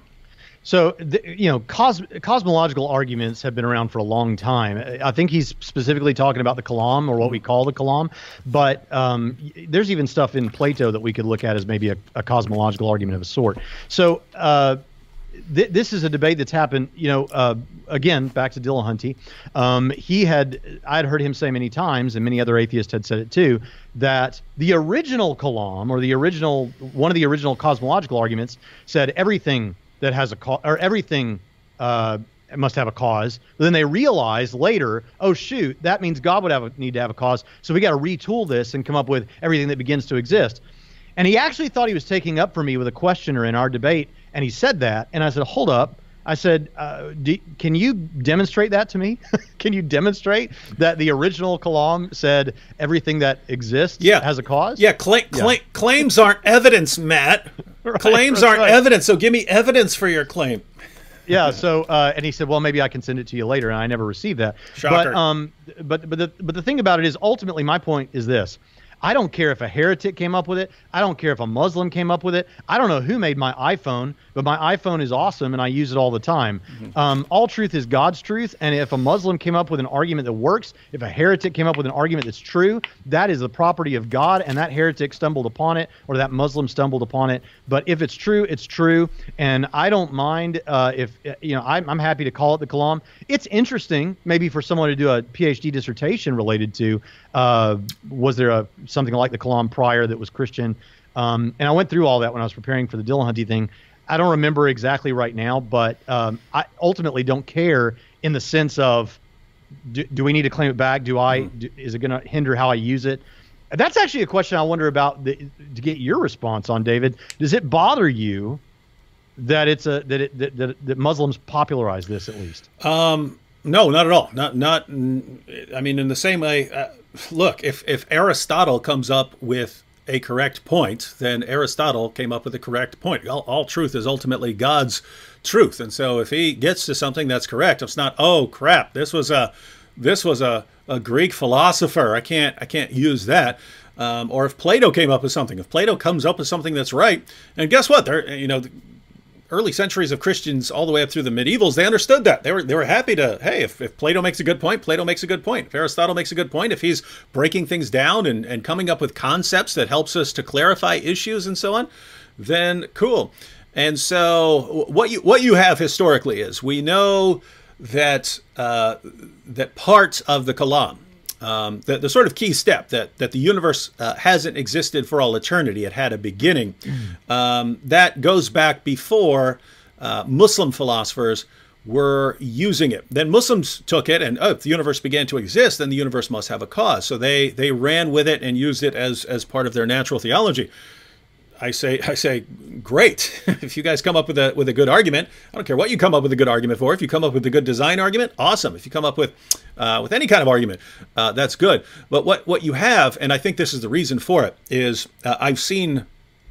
So, the, you know, cos- cosmological arguments have been around for a long time. I think he's specifically talking about the Kalam or what we call the Kalam, but um, there's even stuff in Plato that we could look at as maybe a, a cosmological argument of a sort. So, uh, th- this is a debate that's happened. You know, uh, again, back to Dillahunty. Um, he had, I had heard him say many times, and many other atheists had said it too, that the original Kalam or the original, one of the original cosmological arguments said everything that has a cause or everything uh, must have a cause. But then they realized later, oh shoot, that means God would have a, need to have a cause. So we got to retool this and come up with everything that begins to exist. And he actually thought he was taking up for me with a questioner in our debate, and he said that, and I said, hold up. I said, uh, do, "Can you demonstrate that to me? can you demonstrate that the original Kalam said everything that exists yeah. has a cause?" Yeah, cla- cla- yeah. claims aren't evidence, Matt. right, claims aren't right. evidence. So give me evidence for your claim. yeah. So, uh, and he said, "Well, maybe I can send it to you later," and I never received that. Shocker. But, um, but, but the, but the thing about it is, ultimately, my point is this: I don't care if a heretic came up with it. I don't care if a Muslim came up with it. I don't know who made my iPhone, but my iPhone is awesome and I use it all the time. Mm-hmm. Um, all truth is God's truth. And if a Muslim came up with an argument that works, if a heretic came up with an argument that's true, that is the property of God and that heretic stumbled upon it or that Muslim stumbled upon it. But if it's true, it's true. And I don't mind uh, if, you know, I'm, I'm happy to call it the Kalam. It's interesting, maybe for someone to do a PhD dissertation related to uh, was there a something like the Kalam prior that was Christian? Um, and I went through all that when I was preparing for the Dillahunty thing. I don't remember exactly right now, but um, I ultimately don't care in the sense of do, do we need to claim it back? Do I? Mm-hmm. Do, is it going to hinder how I use it? That's actually a question I wonder about the, to get your response on, David. Does it bother you that it's a that it that, that, that Muslims popularize this at least? Um, no, not at all. Not not. I mean, in the same way. Uh, look, if if Aristotle comes up with a correct point, then Aristotle came up with the correct point. All, all, truth is ultimately God's truth, and so if he gets to something that's correct, it's not oh crap, this was a this was a, a Greek philosopher. I can't I can't use that. Um, or if Plato came up with something, if Plato comes up with something that's right, and guess what? There, you know, early centuries of Christians all the way up through the medievals, they understood that. They were they were happy to, hey, if, if Plato makes a good point, Plato makes a good point. If Aristotle makes a good point, if he's breaking things down and, and coming up with concepts that helps us to clarify issues and so on, then cool. And so what you what you have historically is we know that uh, that part of the Kalam, um, the, the sort of key step that that the universe uh, hasn't existed for all eternity. It had a beginning. Um, that goes back before uh, Muslim philosophers were using it. Then Muslims took it, and oh, if the universe began to exist, then the universe must have a cause. So they they ran with it and used it as as part of their natural theology. I say, I say, great. if you guys come up with a with a good argument, I don't care what you come up with a good argument for. If you come up with a good design argument, awesome. If you come up with uh, with any kind of argument, uh, that's good. But what what you have, and I think this is the reason for it, is uh, I've seen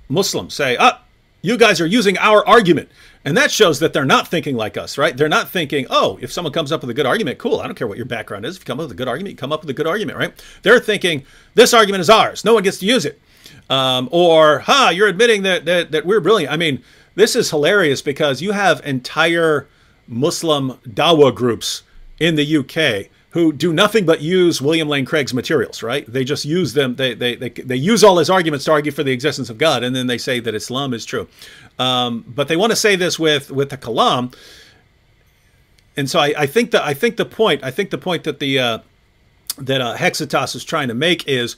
Muslims say, "Ah, you guys are using our argument," and that shows that they're not thinking like us, right? They're not thinking, "Oh, if someone comes up with a good argument, cool. I don't care what your background is. If you come up with a good argument, you come up with a good argument, right?" They're thinking, "This argument is ours. No one gets to use it." Um, or, ha, you're admitting that, that, that we're brilliant. I mean, this is hilarious because you have entire Muslim Dawa groups in the UK who do nothing but use William Lane Craig's materials, right? They just use them. They, they, they, they use all his arguments to argue for the existence of God, and then they say that Islam is true. Um, but they want to say this with, with the Kalam. And so I, I think that I think the point I think the point that the uh, that uh, Hexitas is trying to make is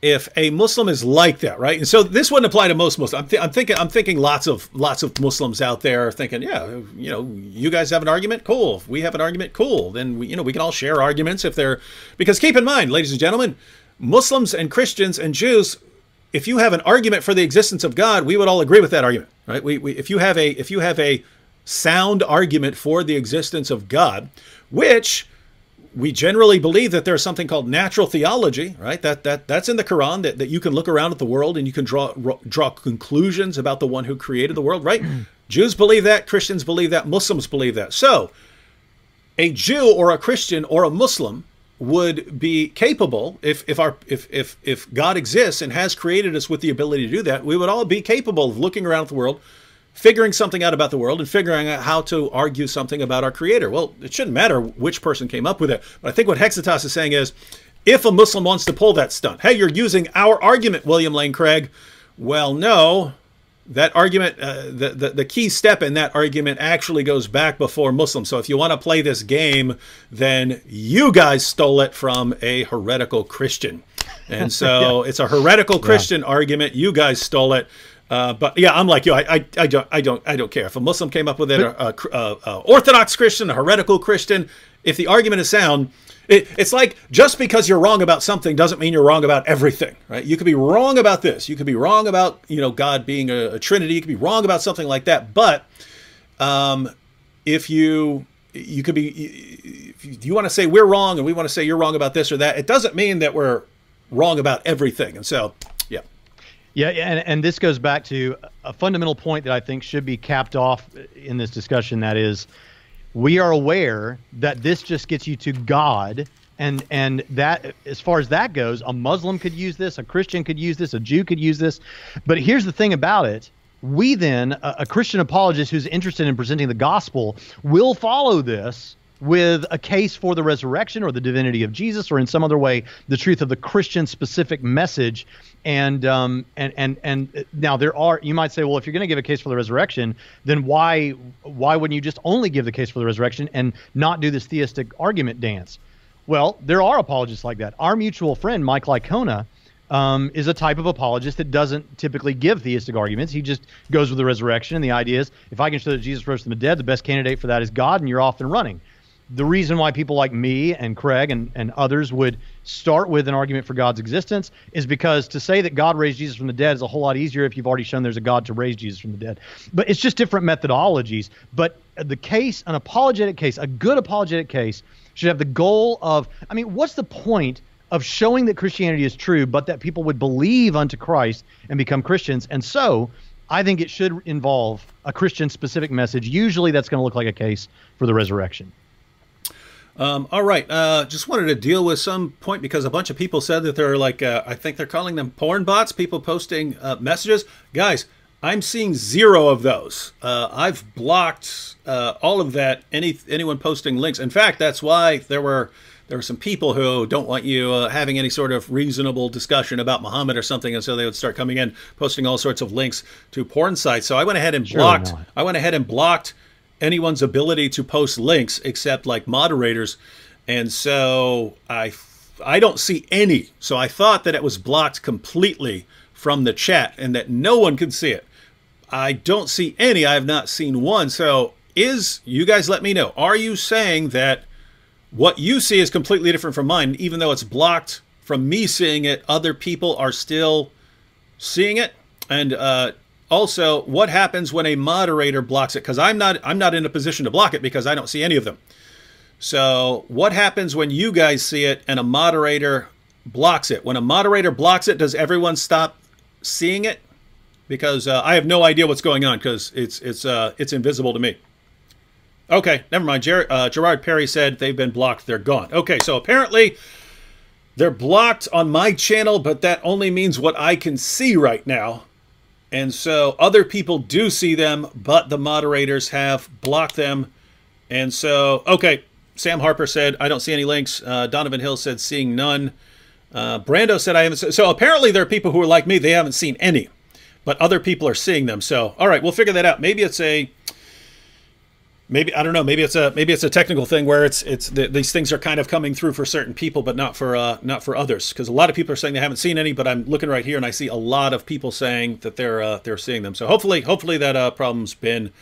if a Muslim is like that, right? And so this wouldn't apply to most Muslims. I'm, th- I'm, thinking, I'm thinking lots of lots of Muslims out there are thinking, yeah, you know, you guys have an argument, cool. If we have an argument, cool. Then we, you know, we can all share arguments if they're because keep in mind, ladies and gentlemen, Muslims and Christians and Jews, if you have an argument for the existence of God, we would all agree with that argument, right? We, we if you have a if you have a sound argument for the existence of God, which we generally believe that there's something called natural theology, right? That that that's in the Quran that, that you can look around at the world and you can draw draw conclusions about the one who created the world, right? Jews believe that, Christians believe that, Muslims believe that. So, a Jew or a Christian or a Muslim would be capable if if our if if if God exists and has created us with the ability to do that, we would all be capable of looking around at the world figuring something out about the world and figuring out how to argue something about our creator. Well, it shouldn't matter which person came up with it. But I think what Hexitas is saying is if a Muslim wants to pull that stunt, hey, you're using our argument, William Lane Craig. Well, no. That argument, uh, the, the, the key step in that argument actually goes back before Muslims. So if you want to play this game, then you guys stole it from a heretical Christian. And so yeah. it's a heretical Christian yeah. argument. You guys stole it. Uh, but yeah, I'm like you. I, I, I, don't I don't I don't care if a Muslim came up with it, a, a, a Orthodox Christian, a heretical Christian. If the argument is sound, it, it's like just because you're wrong about something doesn't mean you're wrong about everything, right? You could be wrong about this. You could be wrong about you know God being a, a Trinity. You could be wrong about something like that. But um, if you you could be if you want to say we're wrong and we want to say you're wrong about this or that, it doesn't mean that we're wrong about everything. And so yeah, and, and this goes back to a fundamental point that I think should be capped off in this discussion. That is, we are aware that this just gets you to God, and and that as far as that goes, a Muslim could use this, a Christian could use this, a Jew could use this. But here's the thing about it: we then, a, a Christian apologist who's interested in presenting the gospel, will follow this with a case for the resurrection or the divinity of Jesus or in some other way the truth of the Christian specific message and um and and and now there are you might say well if you're going to give a case for the resurrection then why why wouldn't you just only give the case for the resurrection and not do this theistic argument dance well there are apologists like that our mutual friend Mike Licona um, is a type of apologist that doesn't typically give theistic arguments. He just goes with the resurrection. And the idea is if I can show that Jesus rose from the dead, the best candidate for that is God, and you're off and running the reason why people like me and Craig and, and others would start with an argument for God's existence is because to say that God raised Jesus from the dead is a whole lot easier if you've already shown there's a God to raise Jesus from the dead. But it's just different methodologies. But the case, an apologetic case, a good apologetic case, should have the goal of I mean, what's the point of showing that Christianity is true, but that people would believe unto Christ and become Christians? And so I think it should involve a Christian specific message. Usually that's going to look like a case for the resurrection. Um, all right. Uh, just wanted to deal with some point because a bunch of people said that they're like, uh, I think they're calling them porn bots, people posting uh, messages. Guys, I'm seeing zero of those. Uh, I've blocked uh, all of that. Any anyone posting links. In fact, that's why there were there were some people who don't want you uh, having any sort of reasonable discussion about Muhammad or something, and so they would start coming in, posting all sorts of links to porn sites. So I went ahead and blocked. I went ahead and blocked anyone's ability to post links except like moderators, and so I I don't see any. So I thought that it was blocked completely from the chat and that no one could see it. I don't see any. I have not seen one. So is you guys let me know. Are you saying that what you see is completely different from mine, even though it's blocked from me seeing it? Other people are still seeing it, and uh, also what happens when a moderator blocks it? Because I'm not I'm not in a position to block it because I don't see any of them. So what happens when you guys see it and a moderator blocks it? When a moderator blocks it, does everyone stop seeing it? Because uh, I have no idea what's going on because it's it's uh, it's invisible to me. Okay, never mind. Ger- uh, Gerard Perry said they've been blocked. They're gone. Okay, so apparently they're blocked on my channel, but that only means what I can see right now. And so other people do see them, but the moderators have blocked them. And so, okay, Sam Harper said, I don't see any links. Uh, Donovan Hill said, seeing none. Uh, Brando said, I haven't. So apparently there are people who are like me, they haven't seen any, but other people are seeing them. So, all right, we'll figure that out. Maybe it's a. Maybe I don't know. Maybe it's a maybe it's a technical thing where it's it's the, these things are kind of coming through for certain people, but not for uh, not for others. Because a lot of people are saying they haven't seen any, but I'm looking right here and I see a lot of people saying that they're uh, they're seeing them. So hopefully hopefully that uh, problem's been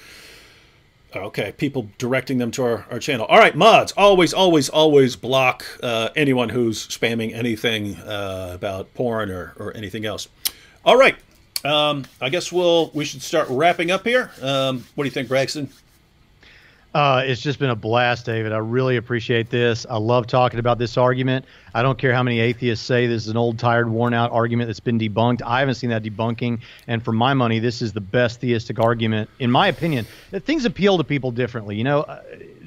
Okay, people directing them to our, our channel. All right, mods, always, always, always block uh, anyone who's spamming anything uh, about porn or, or anything else. All right, um, I guess we'll we should start wrapping up here. Um, what do you think, Braxton? Uh, it's just been a blast, David. I really appreciate this. I love talking about this argument. I don't care how many atheists say this is an old, tired, worn out argument that's been debunked. I haven't seen that debunking. And for my money, this is the best theistic argument, in my opinion. Things appeal to people differently. You know, uh,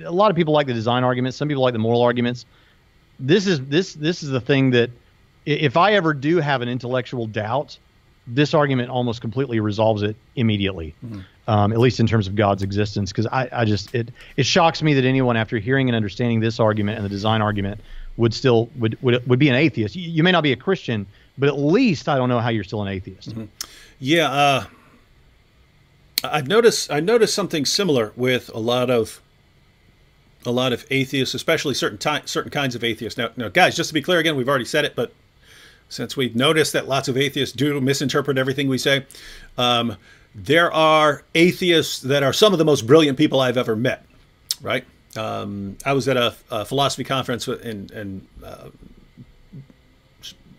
a lot of people like the design arguments, some people like the moral arguments. This is this this is the thing that if I ever do have an intellectual doubt, this argument almost completely resolves it immediately, um, at least in terms of God's existence. Because I, I just it it shocks me that anyone after hearing and understanding this argument and the design argument would still would would, would be an atheist. You, you may not be a Christian, but at least I don't know how you're still an atheist. Yeah, uh, I've noticed I noticed something similar with a lot of a lot of atheists, especially certain ty- certain kinds of atheists. Now, now, guys, just to be clear again, we've already said it, but since we've noticed that lots of atheists do misinterpret everything we say, um, there are atheists that are some of the most brilliant people I've ever met. Right? Um, I was at a, a philosophy conference and and uh,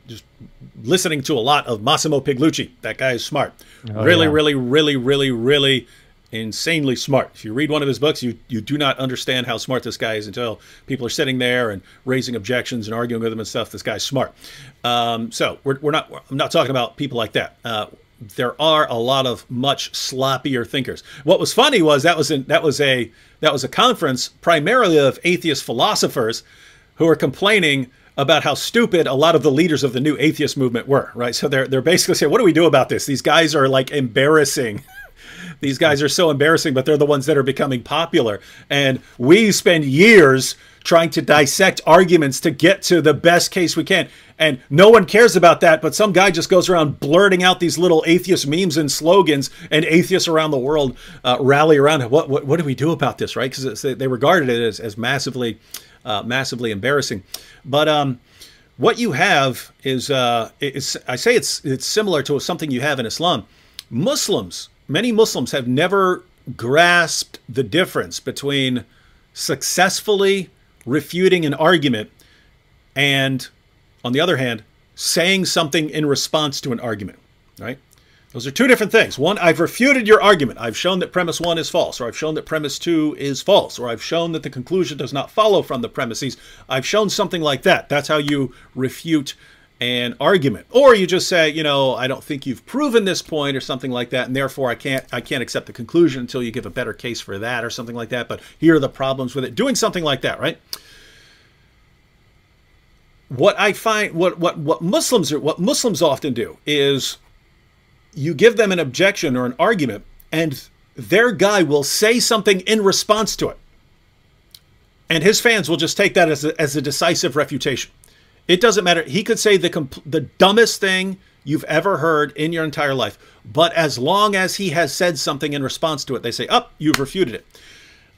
just listening to a lot of Massimo Pigliucci. That guy is smart. Oh, really, yeah. really, really, really, really insanely smart. If you read one of his books, you you do not understand how smart this guy is until people are sitting there and raising objections and arguing with him and stuff. This guy's smart. Um, so we're, we're not. I'm not talking about people like that. Uh, there are a lot of much sloppier thinkers. What was funny was that was in, that was a that was a conference primarily of atheist philosophers who are complaining about how stupid a lot of the leaders of the new atheist movement were, right? So they're they're basically saying, "What do we do about this? These guys are like embarrassing." These guys are so embarrassing, but they're the ones that are becoming popular. And we spend years trying to dissect arguments to get to the best case we can. And no one cares about that, but some guy just goes around blurting out these little atheist memes and slogans, and atheists around the world uh, rally around. What, what, what do we do about this, right? Because they regarded it as, as massively, uh, massively embarrassing. But um, what you have is, uh, it's, I say it's, it's similar to something you have in Islam. Muslims, many Muslims have never grasped the difference between successfully refuting an argument and, on the other hand, saying something in response to an argument, right? Those are two different things. One, I've refuted your argument. I've shown that premise one is false, or I've shown that premise two is false, or I've shown that the conclusion does not follow from the premises. I've shown something like that. That's how you refute an argument. Or you just say, you know, I don't think you've proven this point or something like that, and therefore I can't I can't accept the conclusion until you give a better case for that or something like that. But here are the problems with it. Doing something like that, right? What I find what what what Muslims are what Muslims often do is you give them an objection or an argument, and their guy will say something in response to it. and his fans will just take that as a, as a decisive refutation. It doesn't matter. He could say the the dumbest thing you've ever heard in your entire life, but as long as he has said something in response to it, they say, "Up, oh, you've refuted it."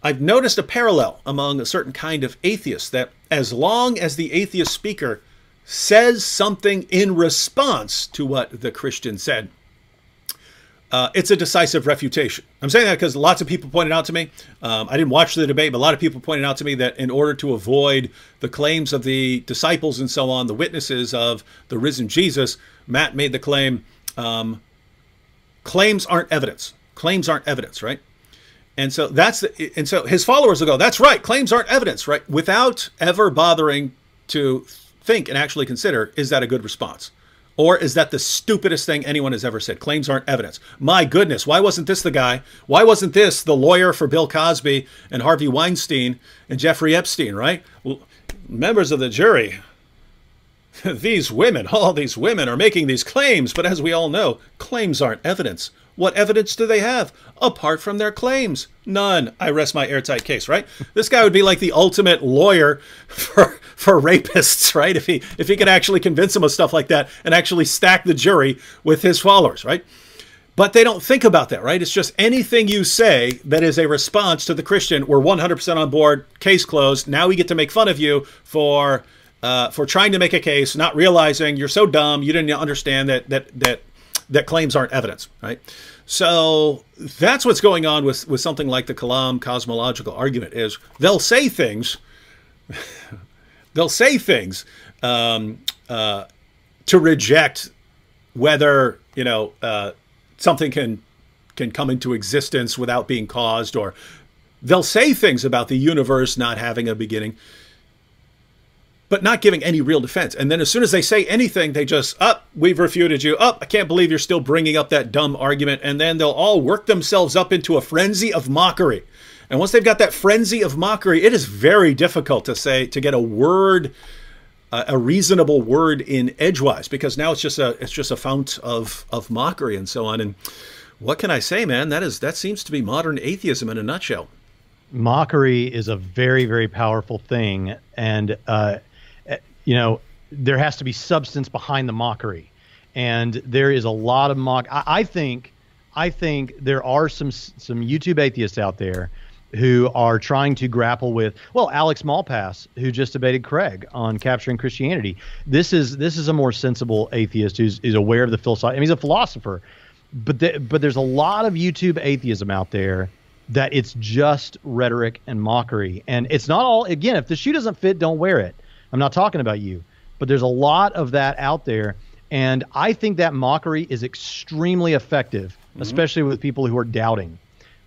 I've noticed a parallel among a certain kind of atheists that as long as the atheist speaker says something in response to what the Christian said, uh, it's a decisive refutation. I'm saying that because lots of people pointed out to me. Um, I didn't watch the debate, but a lot of people pointed out to me that in order to avoid the claims of the disciples and so on, the witnesses of the risen Jesus, Matt made the claim um, claims aren't evidence. Claims aren't evidence, right? And so that's the, and so his followers will go, that's right, claims aren't evidence, right? Without ever bothering to think and actually consider, is that a good response? Or is that the stupidest thing anyone has ever said? Claims aren't evidence. My goodness, why wasn't this the guy? Why wasn't this the lawyer for Bill Cosby and Harvey Weinstein and Jeffrey Epstein, right? Well, members of the jury, these women, all these women are making these claims, but as we all know, claims aren't evidence. What evidence do they have apart from their claims? None. I rest my airtight case, right? This guy would be like the ultimate lawyer for for rapists, right? If he if he could actually convince them of stuff like that and actually stack the jury with his followers, right? But they don't think about that, right? It's just anything you say that is a response to the Christian, we're 100% on board, case closed. Now we get to make fun of you for uh, for trying to make a case, not realizing you're so dumb, you didn't understand that that that that claims aren't evidence, right? So that's what's going on with, with something like the Kalam cosmological argument is they'll say things, they'll say things um, uh, to reject whether you know uh, something can can come into existence without being caused, or they'll say things about the universe not having a beginning but not giving any real defense. And then as soon as they say anything, they just, up, oh, we've refuted you. Up, oh, I can't believe you're still bringing up that dumb argument. And then they'll all work themselves up into a frenzy of mockery. And once they've got that frenzy of mockery, it is very difficult to say, to get a word, uh, a reasonable word in edgewise, because now it's just a, it's just a fount of, of mockery and so on. And what can I say, man? That is, that seems to be modern atheism in a nutshell mockery is a very very powerful thing and uh, you know, there has to be substance behind the mockery, and there is a lot of mock. I, I think, I think there are some some YouTube atheists out there who are trying to grapple with well alex malpass who just debated craig on capturing christianity. This is this is a more sensible atheist who's is aware of the philosophy I mean, he's a philosopher but the, but there's a lot of youtube atheism out there that it's just rhetoric and mockery. And it's not all again if the shoe doesn't fit don't wear it I'm not talking about you, but there's a lot of that out there. And I think that mockery is extremely effective, mm-hmm. especially with people who are doubting.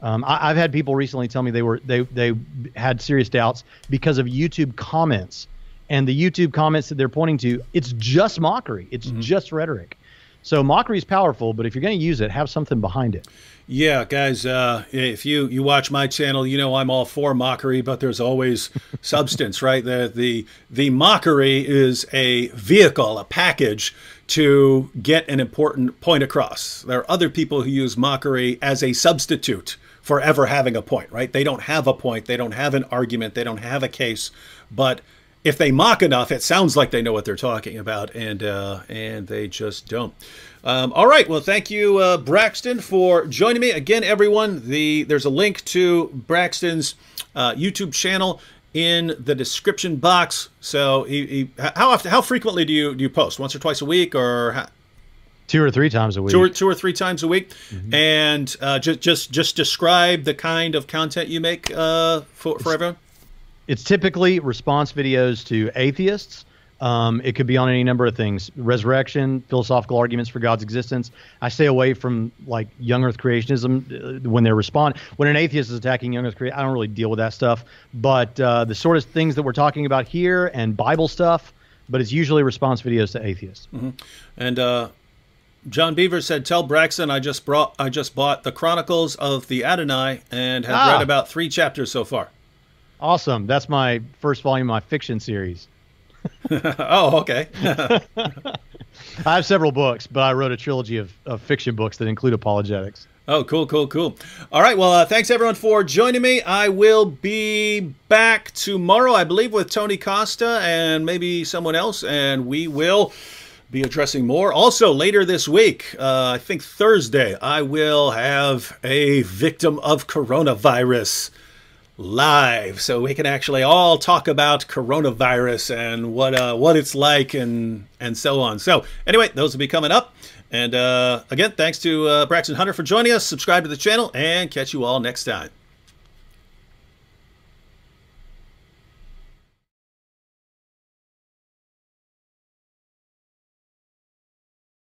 Um, I, have had people recently tell me they were they they had serious doubts because of YouTube comments, and the YouTube comments that they're pointing to, it's just mockery, it's mm-hmm. just rhetoric. So mockery is powerful, but if you're going to use it, have something behind it. Yeah, guys, uh, if you you watch my channel, you know I'm all for mockery, but there's always substance, right? The the the mockery is a vehicle, a package to get an important point across. There are other people who use mockery as a substitute for ever having a point, right? They don't have a point, they don't have an argument, they don't have a case, but if they mock enough, it sounds like they know what they're talking about, and uh, and they just don't. Um, all right, well, thank you, uh, Braxton, for joining me again, everyone. The there's a link to Braxton's uh, YouTube channel in the description box. So, he, he, how often, how frequently do you do you post? Once or twice a week, or how? two or three times a week? Two or, two or three times a week, mm-hmm. and uh, just just just describe the kind of content you make uh, for for everyone it's typically response videos to atheists. Um, it could be on any number of things: resurrection, philosophical arguments for God's existence. I stay away from like young Earth creationism uh, when they're respond. When an atheist is attacking young Earth creation, I don't really deal with that stuff. But uh, the sort of things that we're talking about here and Bible stuff, but it's usually response videos to atheists. Mm-hmm. And uh, John Beaver said, "Tell Braxton I just brought I just bought the Chronicles of the Adonai and have ah. read about three chapters so far." Awesome. That's my first volume of my fiction series. oh, okay. I have several books, but I wrote a trilogy of, of fiction books that include apologetics. Oh, cool, cool, cool. All right. Well, uh, thanks everyone for joining me. I will be back tomorrow, I believe, with Tony Costa and maybe someone else, and we will be addressing more. Also, later this week, uh, I think Thursday, I will have a victim of coronavirus live, so we can actually all talk about coronavirus and what uh, what it's like and and so on. So anyway, those will be coming up. And uh, again, thanks to uh, Braxton Hunter for joining us. Subscribe to the channel and catch you all next time.